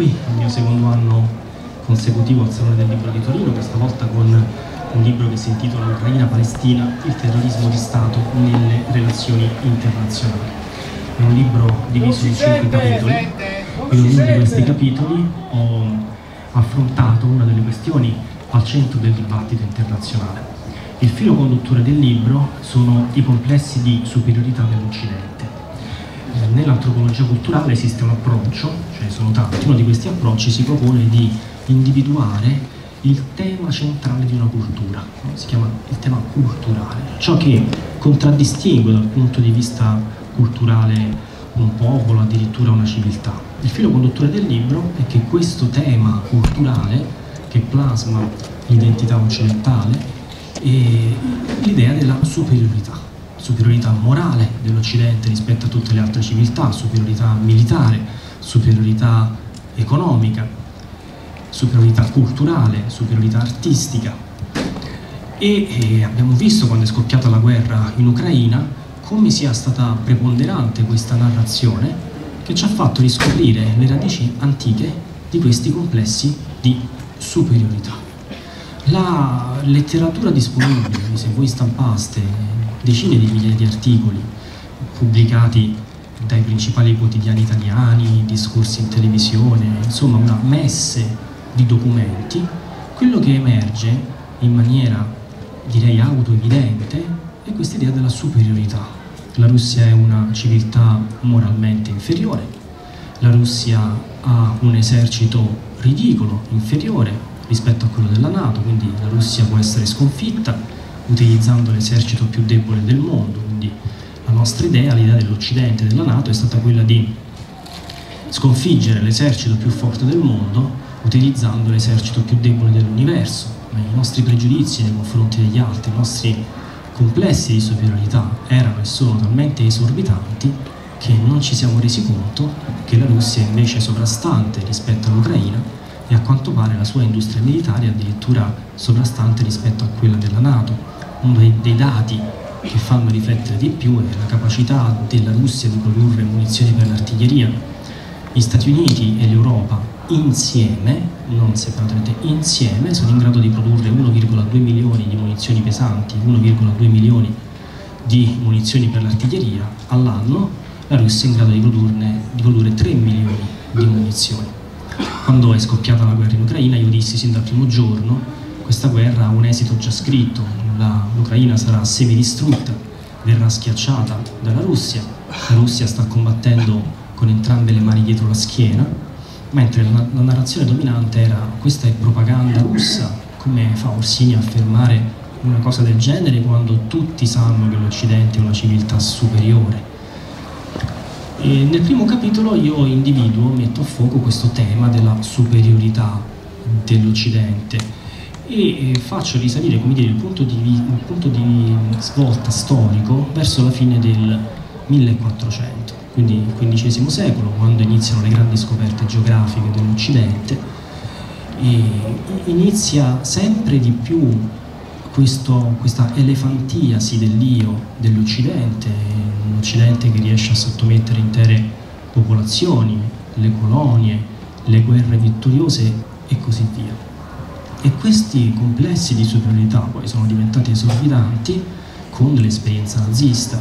qui, il mio secondo anno consecutivo al Salone del Libro di Torino, questa volta con un libro che si intitola Ucraina-Palestina, il terrorismo di Stato nelle relazioni internazionali. È un libro diviso in cinque capitoli. In ognuno di questi capitoli ho affrontato una delle questioni al centro del dibattito internazionale. Il filo conduttore del libro sono i complessi di superiorità dell'Occidente. Eh, nell'antropologia culturale esiste un approccio, ce ne sono tanti, uno di questi approcci si propone di individuare il tema centrale di una cultura, si chiama il tema culturale, ciò che contraddistingue dal punto di vista culturale un popolo, addirittura una civiltà. Il filo conduttore del libro è che questo tema culturale che plasma l'identità occidentale e l'idea della superiorità, superiorità morale dell'Occidente rispetto a tutte le altre civiltà, superiorità militare, superiorità economica, superiorità culturale, superiorità artistica. E, e abbiamo visto quando è scoppiata la guerra in Ucraina come sia stata preponderante questa narrazione che ci ha fatto riscoprire le radici antiche di questi complessi di superiorità. La letteratura disponibile, se voi stampaste decine di migliaia di articoli pubblicati dai principali quotidiani italiani, discorsi in televisione, insomma una messe di documenti, quello che emerge in maniera direi autoevidente è questa idea della superiorità. La Russia è una civiltà moralmente inferiore, la Russia ha un esercito ridicolo, inferiore rispetto a quello della Nato, quindi la Russia può essere sconfitta utilizzando l'esercito più debole del mondo, quindi la nostra idea, l'idea dell'Occidente, della Nato è stata quella di sconfiggere l'esercito più forte del mondo utilizzando l'esercito più debole dell'universo, ma i nostri pregiudizi nei confronti degli altri, i nostri complessi di superiorità erano e sono talmente esorbitanti che non ci siamo resi conto che la Russia è invece sovrastante rispetto all'Ucraina e a quanto pare la sua industria militare è addirittura sovrastante rispetto a quella della Nato. Uno dei, dei dati che fanno riflettere di più è la capacità della Russia di produrre munizioni per l'artiglieria. Gli Stati Uniti e l'Europa insieme, non separatamente, insieme sono in grado di produrre 1,2 milioni di munizioni pesanti, 1,2 milioni di munizioni per l'artiglieria all'anno, la Russia è in grado di, produrne, di produrre 3 milioni di munizioni. Quando è scoppiata la guerra in Ucraina io dissi sin dal primo giorno questa guerra ha un esito già scritto, l'Ucraina sarà semidistrutta, verrà schiacciata dalla Russia, la Russia sta combattendo con entrambe le mani dietro la schiena, mentre la, la narrazione dominante era questa è propaganda russa, come fa Orsini a affermare una cosa del genere quando tutti sanno che l'Occidente è una civiltà superiore. E nel primo capitolo io individuo, metto a fuoco questo tema della superiorità dell'Occidente e faccio risalire dire, il, punto di, il punto di svolta storico verso la fine del 1400 quindi il XV secolo, quando iniziano le grandi scoperte geografiche dell'Occidente, inizia sempre di più questo, questa elefantiasi dell'io dell'Occidente, un Occidente che riesce a sottomettere intere popolazioni, le colonie, le guerre vittoriose e così via. E questi complessi di superiorità poi sono diventati esorbitanti con l'esperienza nazista,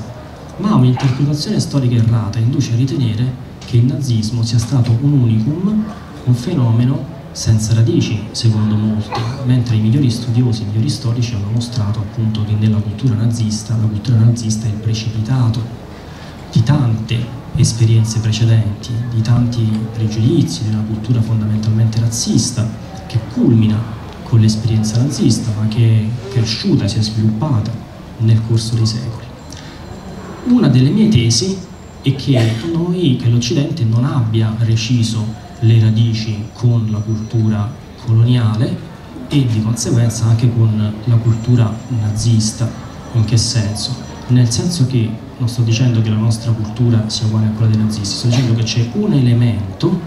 ma un'interpretazione storica errata induce a ritenere che il nazismo sia stato un unicum, un fenomeno senza radici, secondo molti, mentre i migliori studiosi, i migliori storici hanno mostrato appunto che nella cultura nazista, la cultura nazista è il precipitato di tante esperienze precedenti, di tanti pregiudizi, di una cultura fondamentalmente razzista che culmina con l'esperienza nazista, ma che è cresciuta, si è sviluppata nel corso dei secoli. Una delle mie tesi è che noi, che l'Occidente non abbia reciso le radici con la cultura coloniale e di conseguenza anche con la cultura nazista. In che senso? Nel senso che non sto dicendo che la nostra cultura sia uguale a quella dei nazisti, sto dicendo che c'è un elemento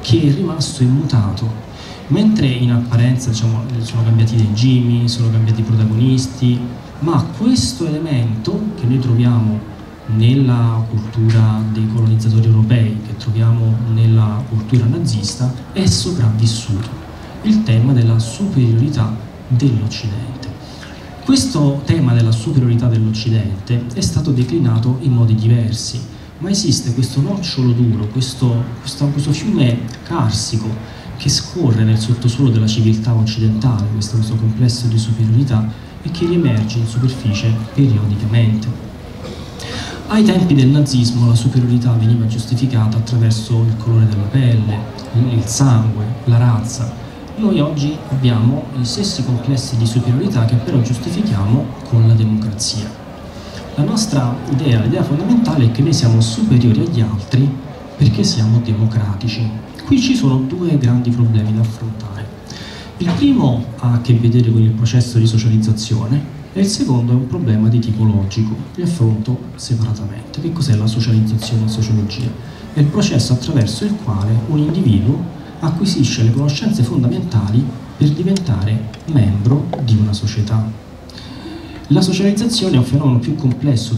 che è rimasto immutato. Mentre in apparenza diciamo, sono cambiati i regimi, sono cambiati i protagonisti, ma questo elemento che noi troviamo nella cultura dei colonizzatori europei, che troviamo nella cultura nazista, è sopravvissuto il tema della superiorità dell'Occidente. Questo tema della superiorità dell'Occidente è stato declinato in modi diversi, ma esiste questo nocciolo duro, questo, questo, questo fiume carsico che scorre nel sottosuolo della civiltà occidentale, questo, questo complesso di superiorità, e che riemerge in superficie periodicamente. Ai tempi del nazismo la superiorità veniva giustificata attraverso il colore della pelle, il sangue, la razza, noi oggi abbiamo gli stessi complessi di superiorità che però giustifichiamo con la democrazia. La nostra idea, l'idea fondamentale è che noi siamo superiori agli altri perché siamo democratici. Qui ci sono due grandi problemi da affrontare. Il primo ha a che vedere con il processo di socializzazione e il secondo è un problema di tipo logico. Li affronto separatamente. Che cos'è la socializzazione in sociologia? È il processo attraverso il quale un individuo acquisisce le conoscenze fondamentali per diventare membro di una società. La socializzazione è un fenomeno più complesso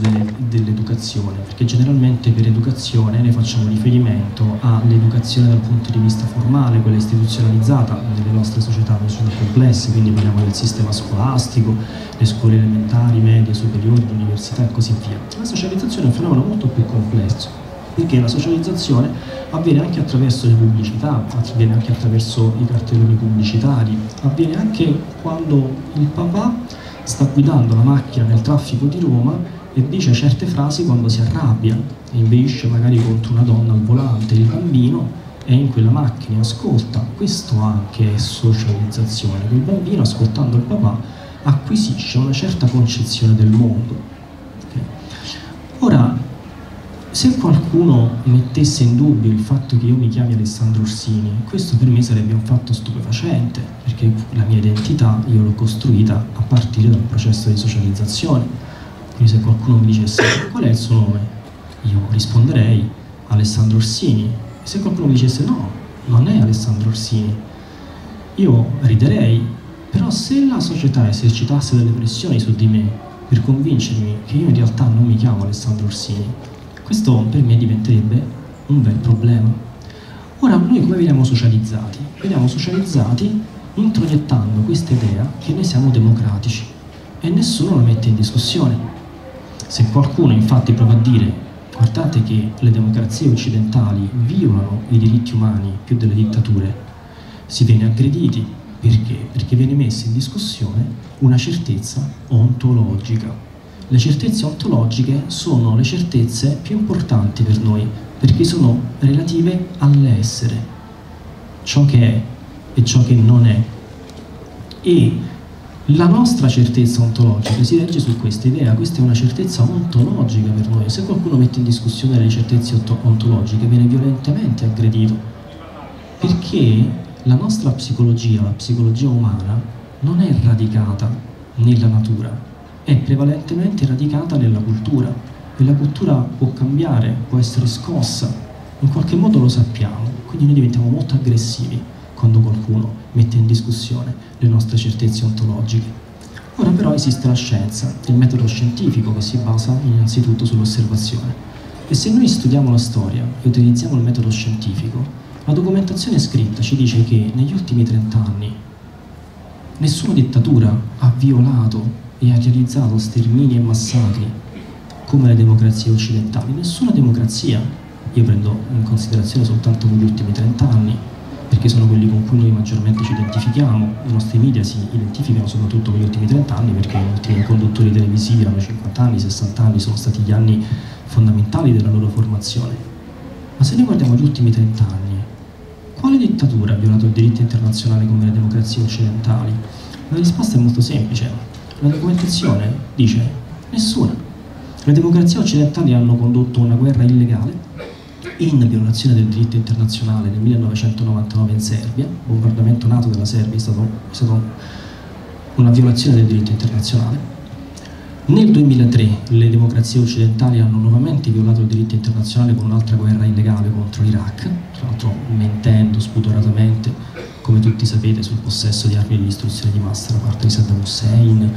dell'educazione, perché generalmente per educazione ne facciamo riferimento all'educazione dal punto di vista formale, quella istituzionalizzata nelle nostre società che sono complesse, quindi parliamo del sistema scolastico, le scuole elementari, medie, superiori, l'università e così via. La socializzazione è un fenomeno molto più complesso, perché la socializzazione avviene anche attraverso le pubblicità, avviene anche attraverso i cartelloni pubblicitari, avviene anche quando il papà sta guidando la macchina nel traffico di Roma e dice certe frasi quando si arrabbia e inveisce magari contro una donna al volante, il bambino è in quella macchina e ascolta, questo anche è socializzazione, il bambino ascoltando il papà acquisisce una certa concezione del mondo. Ora, se qualcuno mettesse in dubbio il fatto che io mi chiami Alessandro Orsini, questo per me sarebbe un fatto stupefacente, perché la mia identità io l'ho costruita a partire dal processo di socializzazione. Quindi se qualcuno mi dicesse qual è il suo nome, io risponderei Alessandro Orsini. E se qualcuno mi dicesse no, non è Alessandro Orsini, io riderei. Però se la società esercitasse delle pressioni su di me per convincermi che io in realtà non mi chiamo Alessandro Orsini, questo per me diventerebbe un bel problema. Ora, noi come veniamo socializzati? Veniamo socializzati introiettando questa idea che noi siamo democratici e nessuno la mette in discussione. Se qualcuno infatti prova a dire guardate che le democrazie occidentali violano i diritti umani più delle dittature, si viene aggrediti. Perché? Perché viene messa in discussione una certezza ontologica le certezze ontologiche sono le certezze più importanti per noi perché sono relative all'essere, ciò che è e ciò che non è. E la nostra certezza ontologica si regge su questa idea, questa è una certezza ontologica per noi. Se qualcuno mette in discussione le certezze ontologiche viene violentemente aggredito, perché la nostra psicologia, la psicologia umana, non è radicata nella natura, è prevalentemente radicata nella cultura e la cultura può cambiare, può essere scossa, in qualche modo lo sappiamo, quindi noi diventiamo molto aggressivi quando qualcuno mette in discussione le nostre certezze ontologiche. Ora però esiste la scienza, il metodo scientifico che si basa innanzitutto sull'osservazione. E se noi studiamo la storia e utilizziamo il metodo scientifico, la documentazione scritta ci dice che negli ultimi 30 anni nessuna dittatura ha violato e ha realizzato stermini e massacri come le democrazie occidentali. Nessuna democrazia, io prendo in considerazione soltanto quegli ultimi 30 anni, perché sono quelli con cui noi maggiormente ci identifichiamo, i nostri media si identificano soprattutto con gli ultimi 30 anni perché gli ultimi conduttori televisivi hanno 50 anni, 60 anni, sono stati gli anni fondamentali della loro formazione. Ma se noi guardiamo gli ultimi 30 anni, quale dittatura ha violato il diritto internazionale come le democrazie occidentali? La risposta è molto semplice, la documentazione dice nessuna. Le democrazie occidentali hanno condotto una guerra illegale in violazione del diritto internazionale nel 1999 in Serbia, il bombardamento nato della Serbia è stato, è stato una violazione del diritto internazionale. Nel 2003 le democrazie occidentali hanno nuovamente violato il diritto internazionale con un'altra guerra illegale contro l'Iraq, tra l'altro mentendo spudoratamente come tutti sapete, sul possesso di armi di distruzione di massa da parte di Saddam Hussein,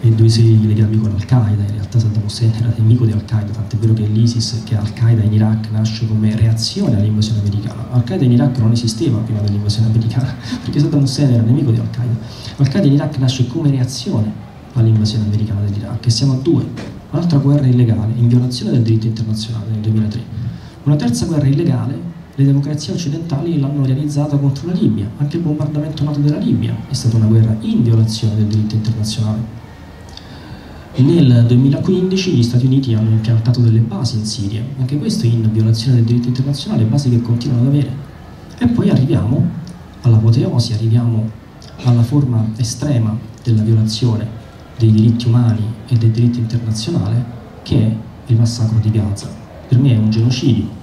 e due seri legami con Al-Qaeda, in realtà Saddam Hussein era nemico di Al-Qaeda, tant'è vero che l'ISIS, che Al-Qaeda in Iraq nasce come reazione all'invasione americana. Al-Qaeda in Iraq non esisteva prima dell'invasione americana, perché Saddam Hussein era nemico di Al-Qaeda. Al-Qaeda in Iraq nasce come reazione all'invasione americana dell'Iraq e siamo a due. Un'altra guerra illegale, in violazione del diritto internazionale nel 2003. Una terza guerra illegale le democrazie occidentali l'hanno realizzata contro la Libia, anche il bombardamento nato della Libia è stata una guerra in violazione del diritto internazionale. Nel 2015 gli Stati Uniti hanno impiantato delle basi in Siria, anche questo in violazione del diritto internazionale, basi che continuano ad avere. E poi arriviamo all'apoteosi, arriviamo alla forma estrema della violazione dei diritti umani e del diritto internazionale, che è il massacro di Gaza. Per me è un genocidio,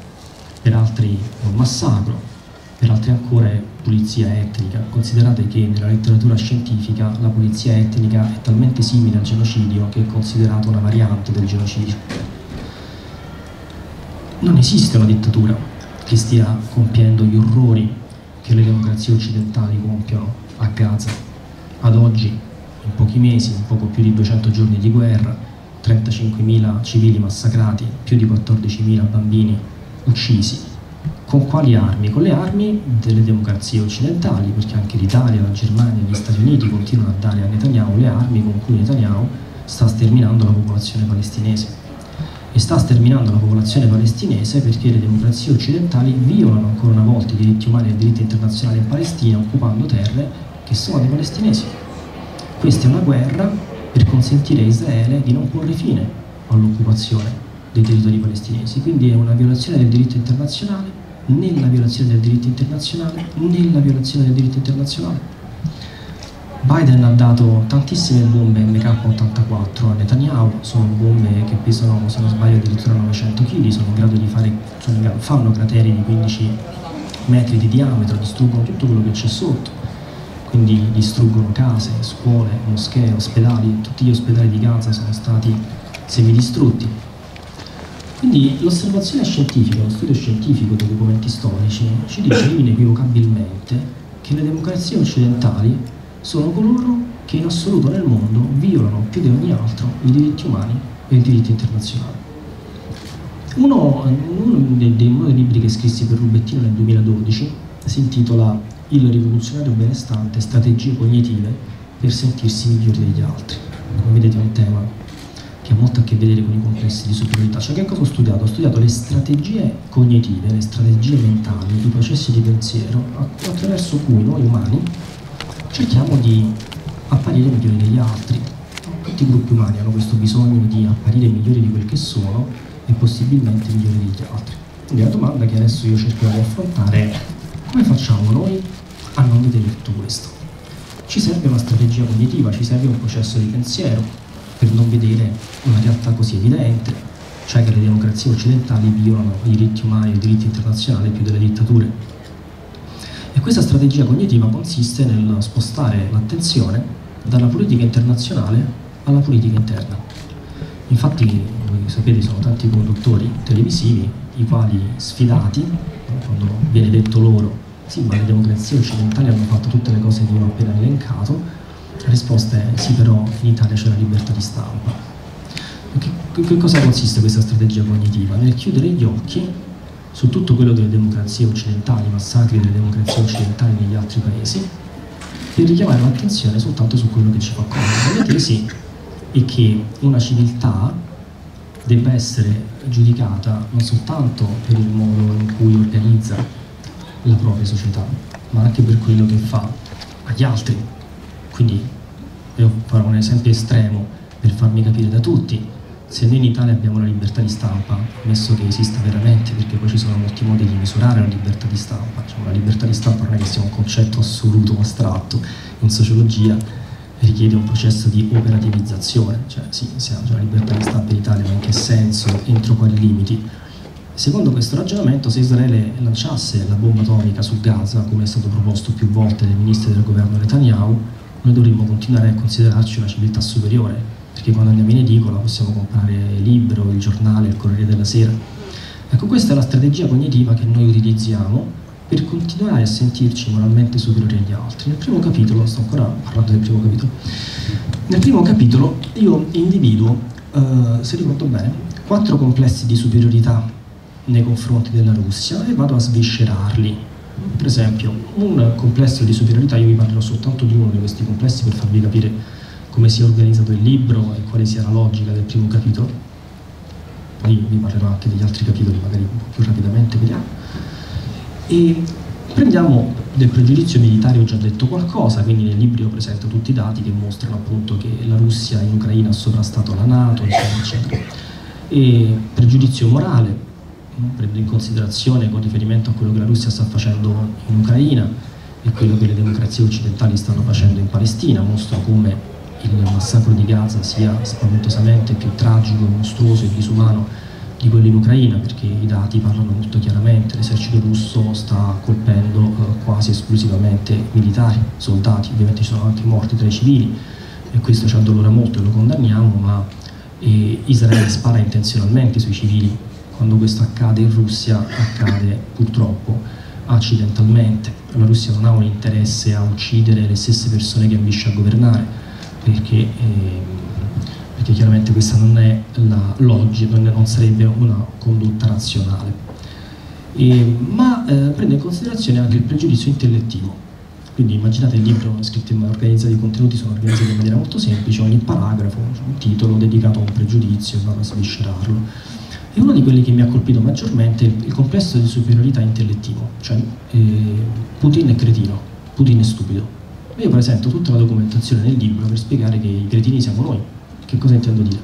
per altri è un massacro, per altri ancora è pulizia etnica. Considerate che nella letteratura scientifica la pulizia etnica è talmente simile al genocidio che è considerata una variante del genocidio. Non esiste una dittatura che stia compiendo gli orrori che le democrazie occidentali compiono a Gaza. Ad oggi, in pochi mesi, in poco più di 200 giorni di guerra, 35.000 civili massacrati, più di 14.000 bambini uccisi, con quali armi? Con le armi delle democrazie occidentali, perché anche l'Italia, la Germania gli Stati Uniti continuano a dare a Netanyahu le armi con cui Netanyahu sta sterminando la popolazione palestinese. E sta sterminando la popolazione palestinese perché le democrazie occidentali violano ancora una volta i diritti umani e il diritto internazionale in Palestina occupando terre che sono dei palestinesi. Questa è una guerra per consentire a Israele di non porre fine all'occupazione dei territori palestinesi, quindi è una violazione del diritto internazionale nella violazione del diritto internazionale, nella violazione del diritto internazionale. Biden ha dato tantissime bombe MK84 a Netanyahu, sono bombe che pesano, se non sbaglio, addirittura 900 kg, sono in grado di fare, grado, fanno crateri di 15 metri di diametro, distruggono tutto quello che c'è sotto, quindi distruggono case, scuole, moschee, ospedali, tutti gli ospedali di Gaza sono stati semidistrutti, quindi l'osservazione scientifica, lo studio scientifico dei documenti storici ci dice inequivocabilmente che le democrazie occidentali sono coloro che in assoluto nel mondo violano più di ogni altro i diritti umani e il diritto internazionale. Uno, uno, dei, uno dei libri che scrissi per Rubettino nel 2012 si intitola Il rivoluzionario benestante, strategie cognitive per sentirsi migliori degli altri. Come vedete è un tema che ha molto a che vedere con i complessi di superiorità. Cioè che cosa ho studiato? Ho studiato le strategie cognitive, le strategie mentali, i processi di pensiero attraverso cui noi umani cerchiamo di apparire migliori degli altri. Tutti i gruppi umani hanno questo bisogno di apparire migliori di quel che sono e possibilmente migliori degli altri. Quindi la domanda che adesso io cercherò di affrontare è come facciamo noi a non vedere tutto questo? Ci serve una strategia cognitiva, ci serve un processo di pensiero, per non vedere una realtà così evidente, cioè che le democrazie occidentali violano i diritti umani e i diritti internazionali più delle dittature. E questa strategia cognitiva consiste nel spostare l'attenzione dalla politica internazionale alla politica interna. Infatti, voi sapete, sono tanti conduttori televisivi i quali sfidati, quando viene detto loro, sì, ma le democrazie occidentali hanno fatto tutte le cose che io ho appena elencato, la risposta è sì, però in Italia c'è la libertà di stampa. Che, che cosa consiste questa strategia cognitiva? Nel chiudere gli occhi su tutto quello delle democrazie occidentali, i massacri delle democrazie occidentali negli altri paesi, per richiamare l'attenzione soltanto su quello che ci fa comodo. La tesi è che una civiltà debba essere giudicata non soltanto per il modo in cui organizza la propria società, ma anche per quello che fa agli altri. Quindi io farò un esempio estremo per farmi capire da tutti, se noi in Italia abbiamo la libertà di stampa, ammesso che esista veramente, perché poi ci sono molti modi di misurare la libertà di stampa, cioè, la libertà di stampa non è che sia un concetto assoluto, astratto, in sociologia richiede un processo di operativizzazione, cioè sì, se c'è la libertà di stampa in Italia, ma in che senso, entro quali limiti? Secondo questo ragionamento, se Israele lanciasse la bomba atomica su Gaza, come è stato proposto più volte dai ministri del governo Netanyahu, noi dovremmo continuare a considerarci una civiltà superiore, perché quando andiamo in edicola possiamo comprare il libro, il giornale, il Corriere della Sera. Ecco, questa è la strategia cognitiva che noi utilizziamo per continuare a sentirci moralmente superiori agli altri. Nel primo capitolo, sto ancora parlando del primo capitolo, nel primo capitolo io individuo, eh, se ricordo bene, quattro complessi di superiorità nei confronti della Russia e vado a sviscerarli. Per esempio, un complesso di superiorità, io vi parlerò soltanto di uno di questi complessi per farvi capire come sia organizzato il libro e quale sia la logica del primo capitolo. Poi vi parlerò anche degli altri capitoli, magari un po' più rapidamente, vediamo. E prendiamo del pregiudizio militare, ho già detto qualcosa, quindi nel libro io presento tutti i dati che mostrano appunto che la Russia in Ucraina ha sovrastato la Nato, eccetera, eccetera. E pregiudizio morale, prendo in considerazione con riferimento a quello che la Russia sta facendo in Ucraina e quello che le democrazie occidentali stanno facendo in Palestina, mostro come il massacro di Gaza sia spaventosamente più tragico, mostruoso e disumano di quello in Ucraina, perché i dati parlano molto chiaramente, l'esercito russo sta colpendo eh, quasi esclusivamente militari, soldati, ovviamente ci sono anche morti tra i civili e questo ci addolora molto e lo condanniamo, ma eh, Israele spara intenzionalmente sui civili quando questo accade in Russia accade purtroppo accidentalmente. La Russia non ha un interesse a uccidere le stesse persone che ambisce a governare, perché, eh, perché chiaramente questa non è la logica, non sarebbe una condotta razionale. E, ma eh, prende in considerazione anche il pregiudizio intellettivo. Quindi immaginate il libro scritto in organizzati i contenuti sono organizzati in maniera molto semplice, ogni paragrafo, un titolo dedicato a un pregiudizio vanno a sviscerarlo e uno di quelli che mi ha colpito maggiormente è il complesso di superiorità intellettivo, cioè eh, Putin è cretino, Putin è stupido. Io presento tutta la documentazione nel libro per spiegare che i cretini siamo noi. Che cosa intendo dire?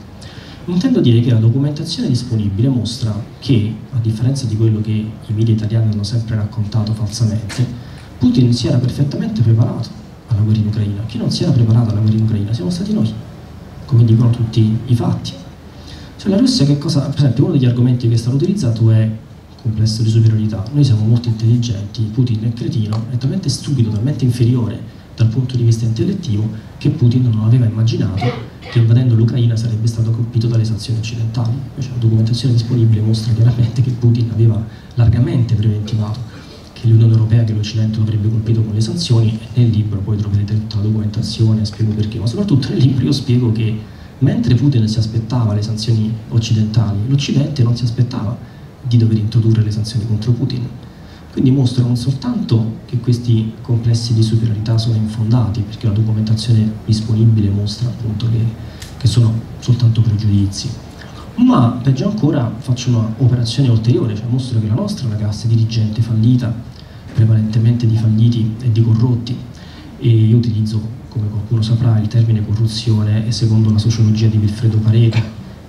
Intendo dire che la documentazione disponibile mostra che, a differenza di quello che i media italiani hanno sempre raccontato falsamente, Putin si era perfettamente preparato alla guerra in Ucraina. Chi non si era preparato alla guerra in Ucraina siamo stati noi, come dicono tutti i fatti. Cioè la Russia che cosa, per esempio uno degli argomenti che è stato utilizzato è complesso di superiorità, noi siamo molto intelligenti, Putin è cretino, è talmente stupido, talmente inferiore dal punto di vista intellettivo che Putin non aveva immaginato che invadendo l'Ucraina sarebbe stato colpito dalle sanzioni occidentali. Invece la documentazione disponibile mostra chiaramente che Putin aveva largamente preventivato che l'Unione Europea, che l'Occidente lo avrebbe colpito con le sanzioni nel libro poi troverete tutta la documentazione, spiego perché, ma soprattutto nel libro io spiego che Mentre Putin si aspettava le sanzioni occidentali, l'Occidente non si aspettava di dover introdurre le sanzioni contro Putin. Quindi mostrano non soltanto che questi complessi di superiorità sono infondati, perché la documentazione disponibile mostra appunto che, che sono soltanto pregiudizi, ma peggio ancora faccio un'operazione ulteriore, cioè mostro che la nostra è una classe dirigente fallita, prevalentemente di falliti e di corrotti, e io utilizzo come qualcuno saprà, il termine corruzione è secondo la sociologia di Vilfredo Pareto,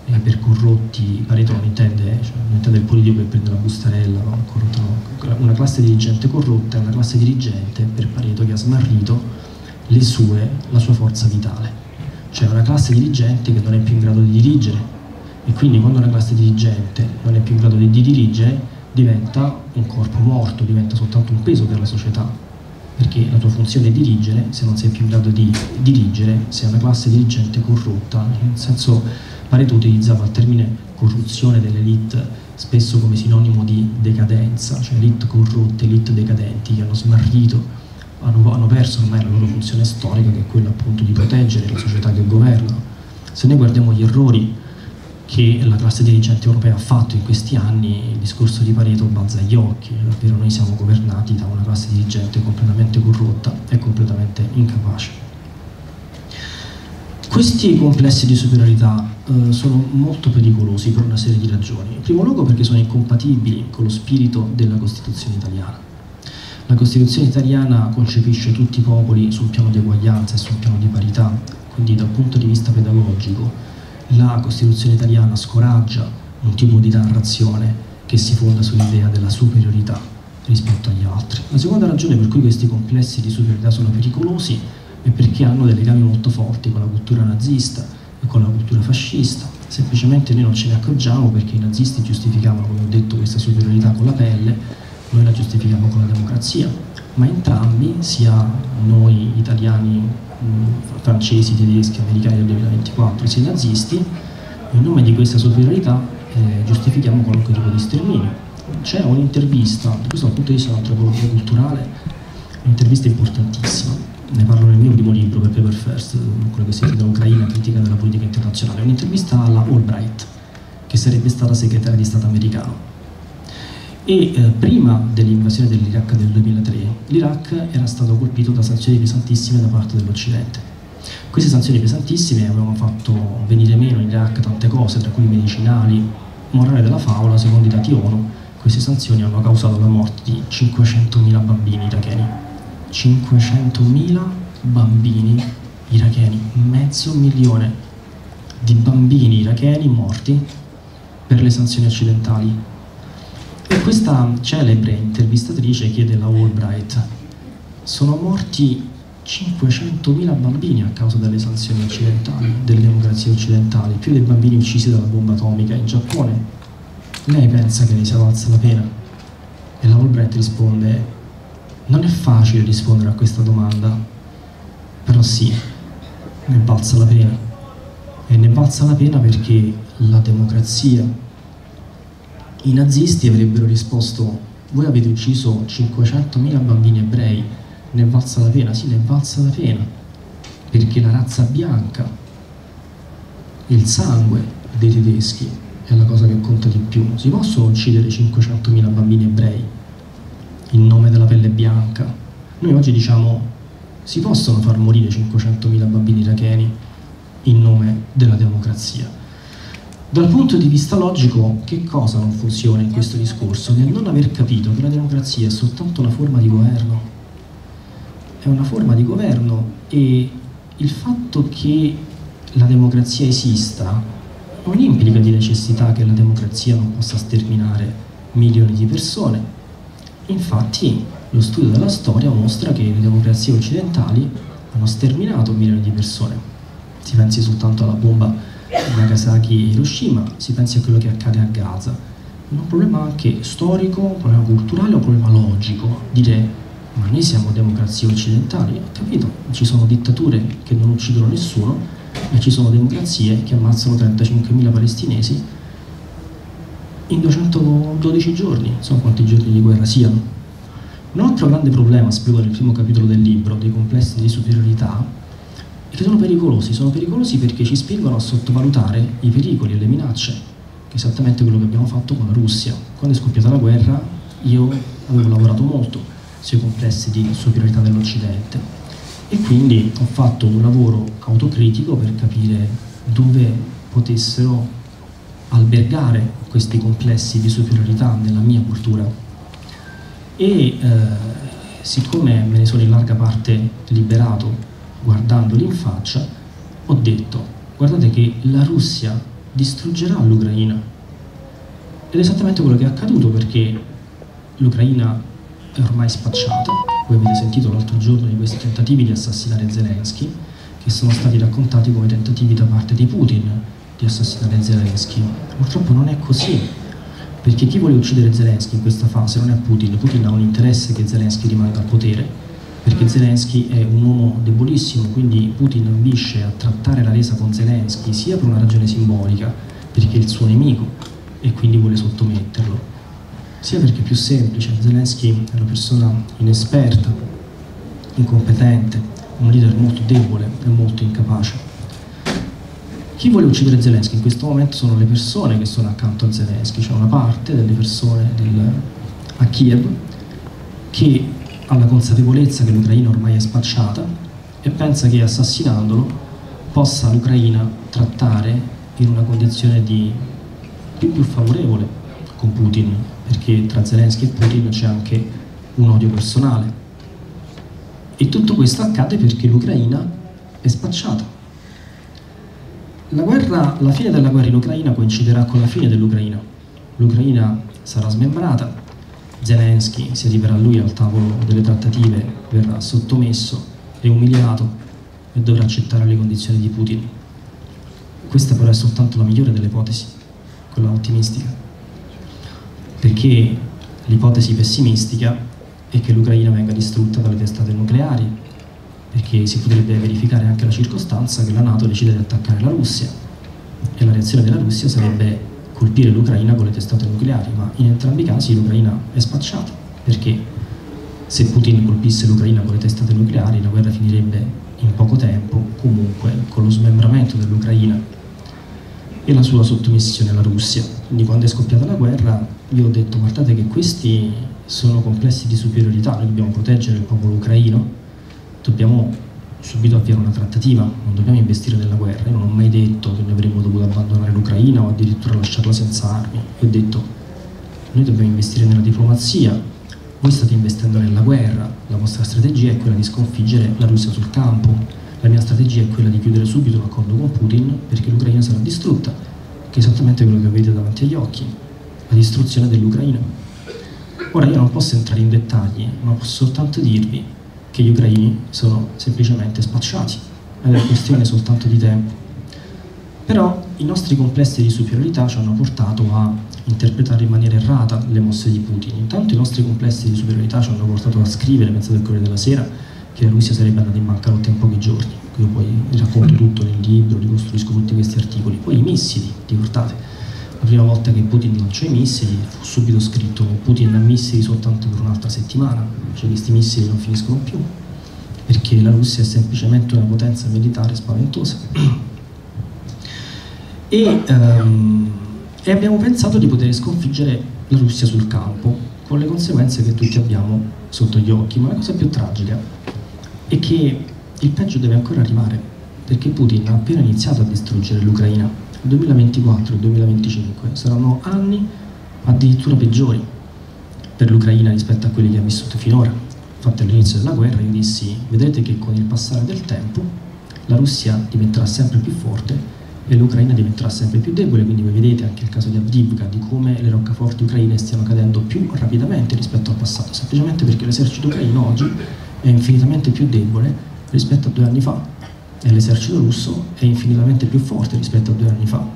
eh, per corrotti, Pareto non intende, cioè, non intende il politico che prende la bustarella, no? Corrotto, una classe dirigente corrotta è una classe dirigente per Pareto che ha smarrito sue, la sua forza vitale, cioè una classe dirigente che non è più in grado di dirigere. E quindi quando una classe dirigente non è più in grado di dirigere diventa un corpo morto, diventa soltanto un peso per la società perché la tua funzione è dirigere, se non sei più in grado di dirigere, sei una classe dirigente corrotta, nel senso Pareto utilizzava il termine corruzione dell'elite spesso come sinonimo di decadenza, cioè elite corrotte, elite decadenti che hanno smarrito, hanno, hanno perso ormai la loro funzione storica che è quella appunto di proteggere la società che governano. Se noi guardiamo gli errori che la classe dirigente europea ha fatto in questi anni, il discorso di Pareto balza agli occhi, davvero noi siamo governati da una classe dirigente completamente corrotta e completamente incapace. Questi complessi di superiorità eh, sono molto pericolosi per una serie di ragioni. In primo luogo perché sono incompatibili con lo spirito della Costituzione italiana. La Costituzione italiana concepisce tutti i popoli sul piano di eguaglianza e sul piano di parità, quindi dal punto di vista pedagogico la Costituzione italiana scoraggia un tipo di narrazione che si fonda sull'idea della superiorità rispetto agli altri. La seconda ragione per cui questi complessi di superiorità sono pericolosi è perché hanno dei legami molto forti con la cultura nazista e con la cultura fascista. Semplicemente noi non ce ne accorgiamo perché i nazisti giustificavano, come ho detto, questa superiorità con la pelle, noi la giustifichiamo con la democrazia. Ma entrambi, sia noi italiani francesi, tedeschi, americani del 2024, sia nazisti, in nome di questa superiorità eh, giustifichiamo qualunque tipo di sterminio. c'è un'intervista, questo punto di vista dell'antropologia culturale, un'intervista importantissima, ne parlo nel mio primo libro per Paper First, quello che si intitola Ucraina, critica della politica internazionale, un'intervista alla Albright, che sarebbe stata segretaria di Stato americano. E eh, prima dell'invasione dell'Iraq del 2003, l'Iraq era stato colpito da sanzioni pesantissime da parte dell'Occidente. Queste sanzioni pesantissime avevano fatto venire meno in Iraq tante cose, tra cui medicinali, morale della favola, secondo i dati ONU, queste sanzioni hanno causato la morte di 500.000 bambini iracheni. 500.000 bambini iracheni, mezzo milione di bambini iracheni morti per le sanzioni occidentali. E questa celebre intervistatrice chiede alla Albright, sono morti 500.000 bambini a causa delle sanzioni occidentali, delle democrazie occidentali, più dei bambini uccisi dalla bomba atomica in Giappone, lei pensa che ne sia valsa la pena? E la Albright risponde, non è facile rispondere a questa domanda, però sì, ne valsa la pena. E ne valsa la pena perché la democrazia, i nazisti avrebbero risposto, voi avete ucciso 500.000 bambini ebrei, ne valsa la pena? Sì, ne valsa la pena, perché la razza bianca, il sangue dei tedeschi è la cosa che conta di più. Si possono uccidere 500.000 bambini ebrei in nome della pelle bianca? Noi oggi diciamo si possono far morire 500.000 bambini iracheni in nome della democrazia. Dal punto di vista logico, che cosa non funziona in questo discorso? Nel non aver capito che la democrazia è soltanto una forma di governo. È una forma di governo e il fatto che la democrazia esista non implica di necessità che la democrazia non possa sterminare milioni di persone. Infatti lo studio della storia mostra che le democrazie occidentali hanno sterminato milioni di persone. Si pensi soltanto alla bomba Nagasaki e Hiroshima, si pensi a quello che accade a Gaza. È un problema anche storico, un problema culturale, un problema logico. Dire ma noi siamo democrazie occidentali, ho capito, ci sono dittature che non uccidono nessuno, e ci sono democrazie che ammazzano 35.000 palestinesi in 212 giorni, non so quanti giorni di guerra siano. Un altro grande problema, spiego nel primo capitolo del libro, dei complessi di superiorità, che sono pericolosi, sono pericolosi perché ci spingono a sottovalutare i pericoli e le minacce, che è esattamente quello che abbiamo fatto con la Russia. Quando è scoppiata la guerra io avevo lavorato molto sui complessi di superiorità dell'Occidente. E quindi ho fatto un lavoro autocritico per capire dove potessero albergare questi complessi di superiorità nella mia cultura. E eh, siccome me ne sono in larga parte liberato guardandoli in faccia ho detto guardate che la Russia distruggerà l'Ucraina ed è esattamente quello che è accaduto perché l'Ucraina è ormai spacciata. Voi avete sentito l'altro giorno di questi tentativi di assassinare Zelensky, che sono stati raccontati come tentativi da parte di Putin di assassinare Zelensky. Purtroppo non è così, perché chi vuole uccidere Zelensky in questa fase non è Putin, Putin ha un interesse che Zelensky rimanga al potere, perché Zelensky è un uomo debolissimo, quindi Putin ambisce a trattare la resa con Zelensky sia per una ragione simbolica, perché è il suo nemico e quindi vuole sottometterlo, sia perché è più semplice, Zelensky è una persona inesperta, incompetente, un leader molto debole e molto incapace. Chi vuole uccidere Zelensky in questo momento sono le persone che sono accanto a Zelensky, c'è una parte delle persone del, a Kiev che ha la consapevolezza che l'Ucraina ormai è spacciata e pensa che assassinandolo possa l'Ucraina trattare in una condizione di più, più favorevole con Putin perché tra Zelensky e Putin c'è anche un odio personale. E tutto questo accade perché l'Ucraina è spacciata. La, guerra, la fine della guerra in Ucraina coinciderà con la fine dell'Ucraina. L'Ucraina sarà smembrata, Zelensky si arriverà lui al tavolo delle trattative, verrà sottomesso e umiliato e dovrà accettare le condizioni di Putin. Questa però è soltanto la migliore delle ipotesi, quella ottimistica perché l'ipotesi pessimistica è che l'Ucraina venga distrutta dalle testate nucleari, perché si potrebbe verificare anche la circostanza che la Nato decide di attaccare la Russia e la reazione della Russia sarebbe colpire l'Ucraina con le testate nucleari, ma in entrambi i casi l'Ucraina è spacciata, perché se Putin colpisse l'Ucraina con le testate nucleari la guerra finirebbe in poco tempo, comunque con lo smembramento dell'Ucraina e la sua sottomissione alla Russia. Quindi quando è scoppiata la guerra io ho detto guardate che questi sono complessi di superiorità, noi dobbiamo proteggere il popolo ucraino, dobbiamo subito avviare una trattativa, non dobbiamo investire nella guerra. Io non ho mai detto che noi avremmo dovuto abbandonare l'Ucraina o addirittura lasciarla senza armi. Io ho detto noi dobbiamo investire nella diplomazia, voi state investendo nella guerra, la vostra strategia è quella di sconfiggere la Russia sul campo, la mia strategia è quella di chiudere subito l'accordo con Putin perché l'Ucraina sarà distrutta, che è esattamente quello che avete davanti agli occhi, la distruzione dell'Ucraina. Ora io non posso entrare in dettagli, ma posso soltanto dirvi che gli ucraini sono semplicemente spacciati è questione soltanto di tempo. Però i nostri complessi di superiorità ci hanno portato a interpretare in maniera errata le mosse di Putin. Intanto i nostri complessi di superiorità ci hanno portato a scrivere, pensate al Corriere della Sera, che la Russia sarebbe andata in bancarotta in pochi giorni. Io poi racconto tutto nel libro, ricostruisco tutti questi articoli. Poi i missili, ricordate? La prima volta che Putin lanciò i missili fu subito scritto Putin ha missili soltanto per un'altra settimana, cioè questi missili non finiscono più, perché la Russia è semplicemente una potenza militare spaventosa. E, um, e abbiamo pensato di poter sconfiggere la Russia sul campo, con le conseguenze che tutti abbiamo sotto gli occhi, ma la cosa più tragica è che il peggio deve ancora arrivare, perché Putin ha appena iniziato a distruggere l'Ucraina. Il 2024 e il 2025 saranno anni addirittura peggiori per l'Ucraina rispetto a quelli che ha vissuto finora. Infatti all'inizio della guerra io dissi, vedrete che con il passare del tempo la Russia diventerà sempre più forte e l'Ucraina diventerà sempre più debole, quindi voi vedete anche il caso di Avdivka, di come le roccaforti ucraine stiano cadendo più rapidamente rispetto al passato, semplicemente perché l'esercito ucraino oggi è infinitamente più debole rispetto a due anni fa l'esercito russo è infinitamente più forte rispetto a due anni fa.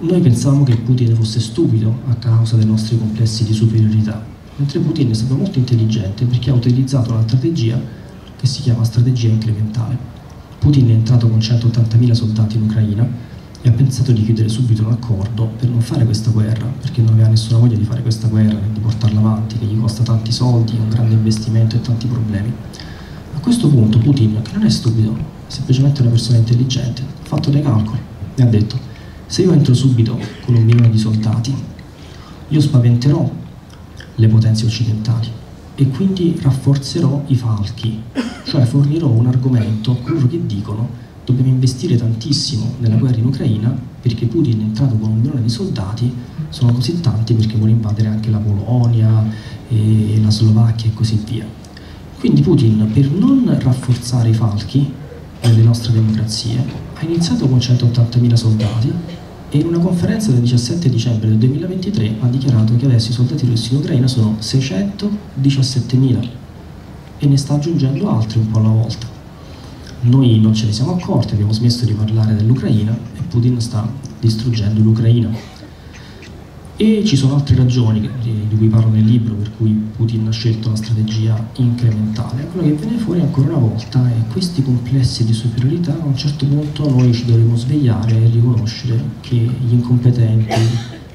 Noi pensavamo che Putin fosse stupido a causa dei nostri complessi di superiorità, mentre Putin è stato molto intelligente perché ha utilizzato una strategia che si chiama strategia incrementale Putin è entrato con 180.000 soldati in Ucraina e ha pensato di chiudere subito un accordo per non fare questa guerra, perché non aveva nessuna voglia di fare questa guerra, di portarla avanti, che gli costa tanti soldi, un grande investimento e tanti problemi. Questo punto Putin, che non è stupido, è semplicemente una persona intelligente, ha fatto dei calcoli e ha detto se io entro subito con un milione di soldati, io spaventerò le potenze occidentali e quindi rafforzerò i falchi, cioè fornirò un argomento a coloro che dicono dobbiamo investire tantissimo nella guerra in Ucraina perché Putin è entrato con un milione di soldati, sono così tanti perché vuole invadere anche la Polonia, e la Slovacchia e così via. Quindi Putin per non rafforzare i falchi nelle nostre democrazie ha iniziato con 180.000 soldati e in una conferenza del 17 dicembre del 2023 ha dichiarato che adesso i soldati russi in Ucraina sono 617.000 e ne sta aggiungendo altri un po' alla volta. Noi non ce ne siamo accorti, abbiamo smesso di parlare dell'Ucraina e Putin sta distruggendo l'Ucraina. E ci sono altre ragioni di cui parlo nel libro per cui Putin ha scelto la strategia incrementale. Quello che viene fuori ancora una volta è questi complessi di superiorità, a un certo punto noi ci dovremo svegliare e riconoscere che gli incompetenti,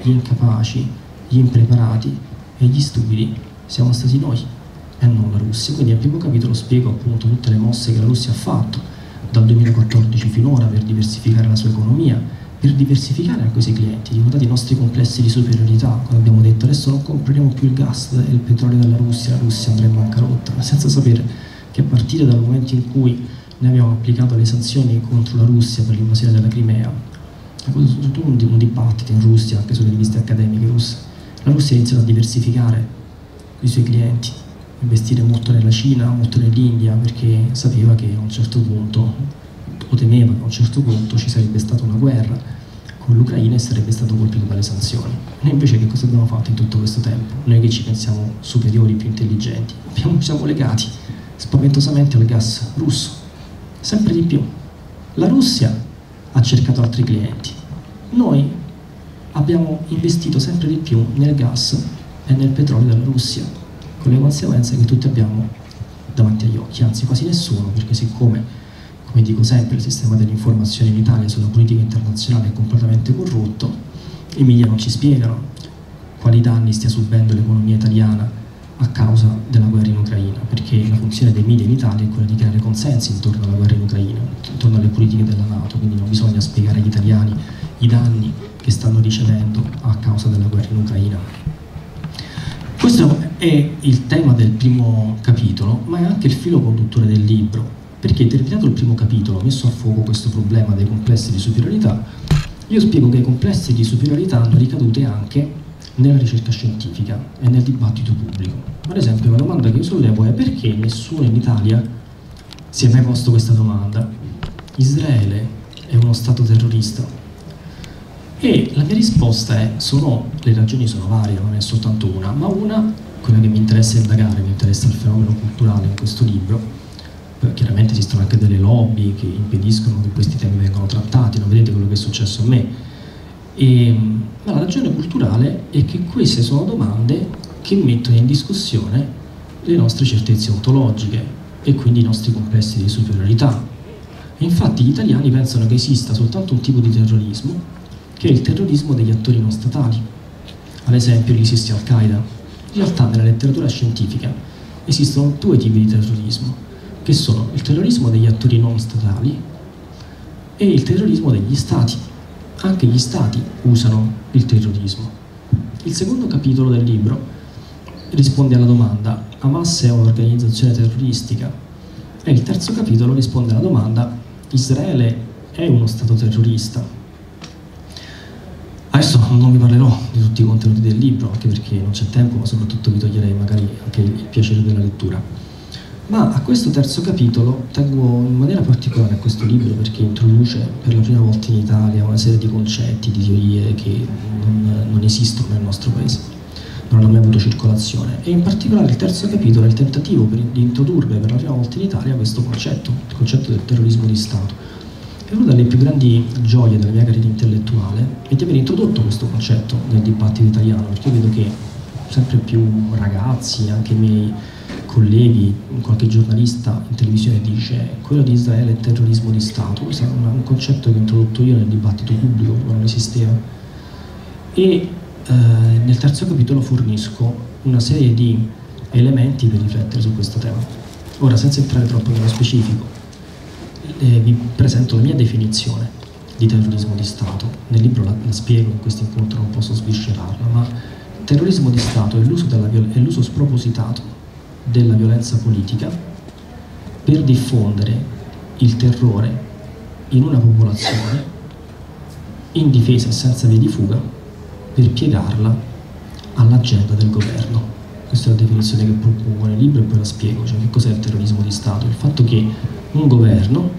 gli incapaci, gli impreparati e gli stupidi siamo stati noi e non la Russia. Quindi nel primo capitolo spiego appunto tutte le mosse che la Russia ha fatto dal 2014 finora per diversificare la sua economia, per diversificare anche questi clienti, ricordate i nostri complessi di superiorità, quando abbiamo detto adesso non compreremo più il gas e il petrolio dalla Russia, la Russia andrà in bancarotta, senza sapere che a partire dal momento in cui noi abbiamo applicato le sanzioni contro la Russia per l'invasione della Crimea, è tutto un, un dibattito in Russia, anche sulle riviste accademiche russe, la Russia ha iniziato a diversificare i suoi clienti, investire molto nella Cina, molto nell'India, perché sapeva che a un certo punto o temeva che a un certo punto ci sarebbe stata una guerra con l'Ucraina e sarebbe stato colpito dalle sanzioni. Noi invece che cosa abbiamo fatto in tutto questo tempo? Noi che ci pensiamo superiori, più intelligenti, abbiamo, siamo legati spaventosamente al gas russo, sempre di più. La Russia ha cercato altri clienti, noi abbiamo investito sempre di più nel gas e nel petrolio della Russia, con le conseguenze che tutti abbiamo davanti agli occhi, anzi quasi nessuno, perché siccome come dico sempre, il sistema dell'informazione in Italia sulla politica internazionale è completamente corrotto, I media non ci spiegano quali danni stia subendo l'economia italiana a causa della guerra in Ucraina, perché la funzione dei media in Italia è quella di creare consensi intorno alla guerra in Ucraina, intorno alle politiche della Nato, quindi non bisogna spiegare agli italiani i danni che stanno ricevendo a causa della guerra in Ucraina. Questo è il tema del primo capitolo, ma è anche il filo conduttore del libro, perché terminato il primo capitolo, messo a fuoco questo problema dei complessi di superiorità, io spiego che i complessi di superiorità hanno ricadute anche nella ricerca scientifica e nel dibattito pubblico. Ad esempio, una domanda che io sollevo è perché nessuno in Italia si è mai posto questa domanda? Israele è uno Stato terrorista? E la mia risposta è, sono, le ragioni sono varie, non è soltanto una, ma una, quella che mi interessa indagare, mi interessa il fenomeno culturale in questo libro, chiaramente esistono anche delle lobby che impediscono che questi temi vengano trattati, non vedete quello che è successo a me, e, ma la ragione culturale è che queste sono domande che mettono in discussione le nostre certezze ontologiche e quindi i nostri complessi di superiorità. E infatti gli italiani pensano che esista soltanto un tipo di terrorismo, che è il terrorismo degli attori non statali. Ad esempio l'ISIS e Al-Qaeda. In realtà nella letteratura scientifica esistono due tipi di terrorismo, che sono il terrorismo degli attori non statali e il terrorismo degli stati anche gli stati usano il terrorismo. Il secondo capitolo del libro risponde alla domanda Hamas è un'organizzazione terroristica e il terzo capitolo risponde alla domanda Israele è uno stato terrorista. Adesso non vi parlerò di tutti i contenuti del libro, anche perché non c'è tempo, ma soprattutto vi toglierei magari anche il piacere della lettura. Ma a questo terzo capitolo tengo in maniera particolare a questo libro perché introduce per la prima volta in Italia una serie di concetti, di teorie che non, non esistono nel nostro paese, non hanno mai avuto circolazione. E in particolare il terzo capitolo è il tentativo per, di introdurre per la prima volta in Italia questo concetto, il concetto del terrorismo di Stato. E una delle più grandi gioie della mia carriera intellettuale è di aver introdotto questo concetto nel dibattito italiano, perché io vedo che sempre più ragazzi, anche i miei colleghi, qualche giornalista in televisione dice quello di Israele è terrorismo di Stato, questo è un, concetto che ho introdotto io nel dibattito pubblico, non esisteva. E eh, nel terzo capitolo fornisco una serie di elementi per riflettere su questo tema. Ora, senza entrare troppo nello specifico, eh, vi presento la mia definizione di terrorismo di Stato. Nel libro la, la spiego, in questo incontro non posso sviscerarla, ma terrorismo di Stato è l'uso, è l'uso spropositato della violenza politica per diffondere il terrore in una popolazione indifesa e senza via di fuga per piegarla all'agenda del governo. Questa è la definizione che propongo nel libro e poi la spiego, cioè che cos'è il terrorismo di Stato? Il fatto che un governo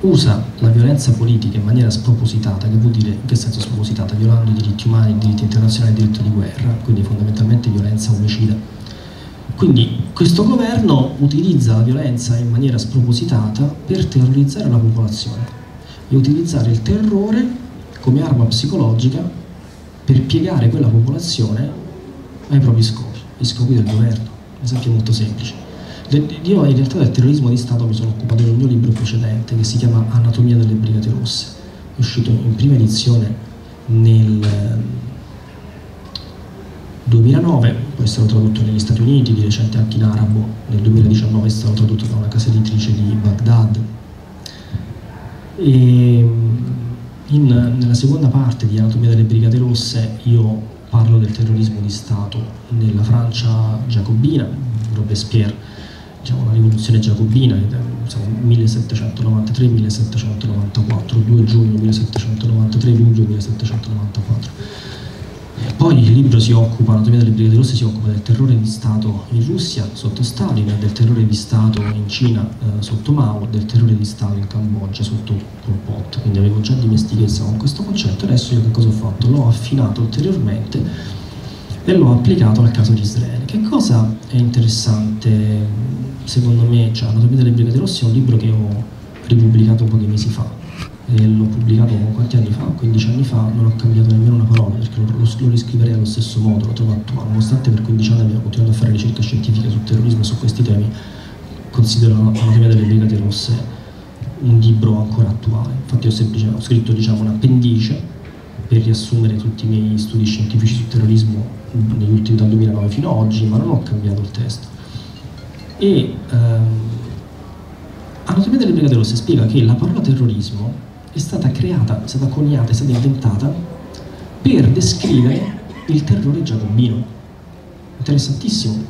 usa la violenza politica in maniera spropositata, che vuol dire in che senso spropositata? Violando i diritti umani, i diritti internazionali, il diritto di guerra, quindi fondamentalmente violenza omicida quindi questo governo utilizza la violenza in maniera spropositata per terrorizzare la popolazione e utilizzare il terrore come arma psicologica per piegare quella popolazione ai propri scopi, gli scopi del governo. Un esempio molto semplice. Io in realtà del terrorismo di Stato mi sono occupato nel mio libro precedente che si chiama Anatomia delle Brigate Rosse, è uscito in prima edizione nel 2009, poi è stato tradotto negli Stati Uniti, di recente anche in arabo, nel 2019 è stato tradotto da una casa editrice di Baghdad. E in, nella seconda parte di Anatomia delle Brigate Rosse io parlo del terrorismo di Stato nella Francia giacobina, Robespierre, diciamo una rivoluzione giacobina, 1793-1794, 2 giugno 1793, luglio 1794 poi il libro si occupa, Anatomia delle Brigate Rosse si occupa del terrore di Stato in Russia sotto Stalin, del terrore di Stato in Cina eh, sotto Mao, del terrore di Stato in Cambogia sotto Pol Pot. Quindi avevo già dimestichezza con questo concetto, adesso io che cosa ho fatto? L'ho affinato ulteriormente e l'ho applicato al caso di Israele. Che cosa è interessante secondo me? Cioè, Anatomia delle Brigate Rosse è un libro che ho ripubblicato pochi mesi fa e l'ho pubblicato quanti anni fa? 15 anni fa, non ho cambiato nemmeno una parola perché lo, lo, riscriverei allo stesso modo, lo trovo attuale, nonostante per 15 anni abbiamo continuato a fare ricerca scientifica sul terrorismo e su questi temi, considero l'anatomia delle Brigate Rosse un libro ancora attuale, infatti ho, semplicemente, ho scritto diciamo, un appendice per riassumere tutti i miei studi scientifici sul terrorismo negli ultimi dal 2009 fino ad oggi, ma non ho cambiato il testo. E ehm, Anatomia delle Brigate Rosse spiega che la parola terrorismo è stata creata, è stata coniata, è stata inventata per descrivere il terrore giacobino. Interessantissimo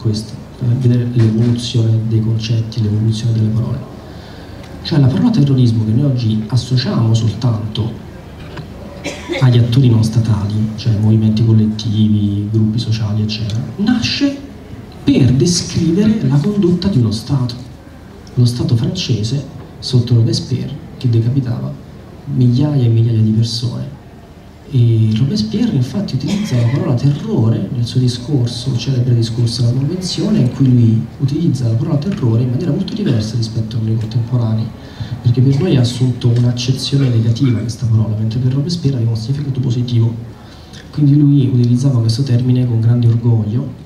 questo, per vedere l'evoluzione dei concetti, l'evoluzione delle parole. Cioè la parola terrorismo che noi oggi associamo soltanto agli attori non statali, cioè movimenti collettivi, gruppi sociali, eccetera, nasce per descrivere la condotta di uno Stato. Lo Stato francese sotto Robespierre che decapitava migliaia e migliaia di persone. E Robespierre infatti utilizza la parola terrore nel suo discorso, celebre discorso alla Convenzione, in cui lui utilizza la parola terrore in maniera molto diversa rispetto a noi contemporanei perché per noi ha assunto un'accezione negativa questa parola, mentre per Robespierre aveva un significato positivo. Quindi lui utilizzava questo termine con grande orgoglio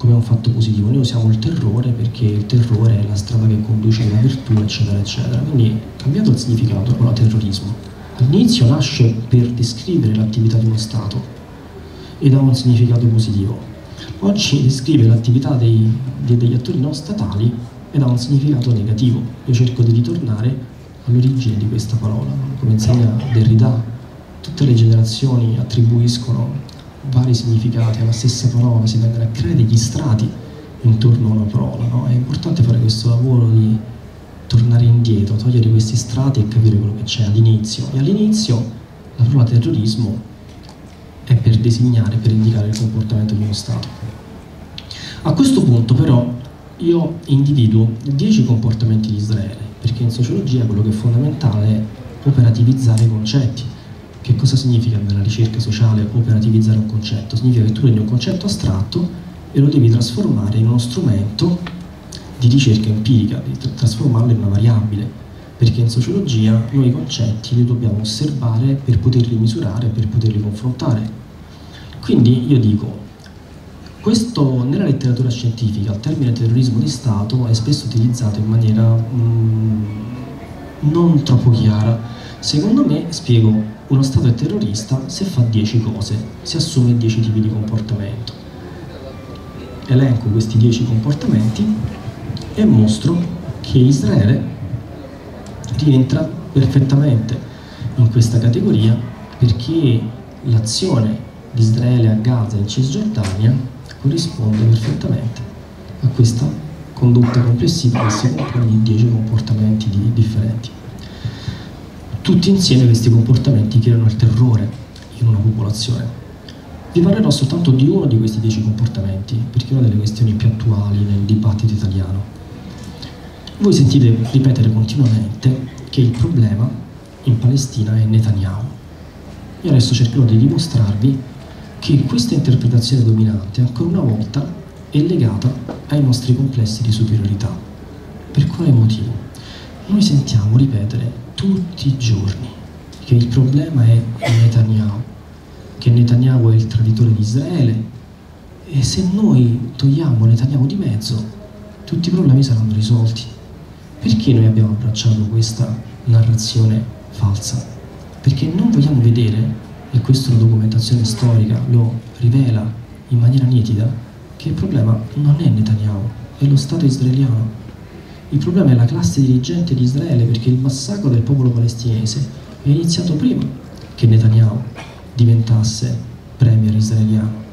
come un fatto positivo. Noi usiamo il terrore perché il terrore è la strada che conduce alla virtù, eccetera, eccetera. Quindi cambiato il significato la terrorismo. All'inizio nasce per descrivere l'attività di uno Stato ed ha un significato positivo. Oggi descrive l'attività dei, degli attori non statali ed ha un significato negativo. Io cerco di ritornare all'origine di questa parola, come insegna Derrida, tutte le generazioni attribuiscono vari significati alla stessa parola, si vengono a creare degli strati intorno a una parola. No? È importante fare questo lavoro di tornare indietro, togliere questi strati e capire quello che c'è all'inizio. E all'inizio la parola terrorismo è per designare, per indicare il comportamento di uno Stato. A questo punto però io individuo dieci comportamenti di Israele perché in sociologia quello che è fondamentale è operativizzare i concetti. Che cosa significa nella ricerca sociale operativizzare un concetto? Significa che tu prendi un concetto astratto e lo devi trasformare in uno strumento di ricerca empirica, di trasformarlo in una variabile, perché in sociologia noi i concetti li dobbiamo osservare per poterli misurare, per poterli confrontare. Quindi io dico, questo nella letteratura scientifica il termine terrorismo di Stato è spesso utilizzato in maniera mm, non troppo chiara. Secondo me, spiego, uno Stato è terrorista se fa 10 cose, si assume 10 tipi di comportamento. Elenco questi 10 comportamenti e mostro che Israele rientra perfettamente in questa categoria perché l'azione di Israele a Gaza e in Cisgiordania corrisponde perfettamente a questa condotta complessiva che si compone di 10 comportamenti di, differenti. Tutti insieme questi comportamenti creano il terrore in una popolazione. Vi parlerò soltanto di uno di questi 10 comportamenti, perché è una delle questioni più attuali nel dibattito italiano. Voi sentite ripetere continuamente che il problema in Palestina è Netanyahu. Io adesso cercherò di dimostrarvi che questa interpretazione dominante ancora una volta è legata ai nostri complessi di superiorità. Per quale motivo? Noi sentiamo ripetere tutti i giorni che il problema è Netanyahu, che Netanyahu è il traditore di Israele e se noi togliamo Netanyahu di mezzo tutti i problemi saranno risolti. Perché noi abbiamo abbracciato questa narrazione falsa? Perché non vogliamo vedere e questa documentazione storica lo rivela in maniera nitida, che il problema non è Netanyahu, è lo Stato israeliano. Il problema è la classe dirigente di Israele perché il massacro del popolo palestinese è iniziato prima che Netanyahu diventasse premier israeliano.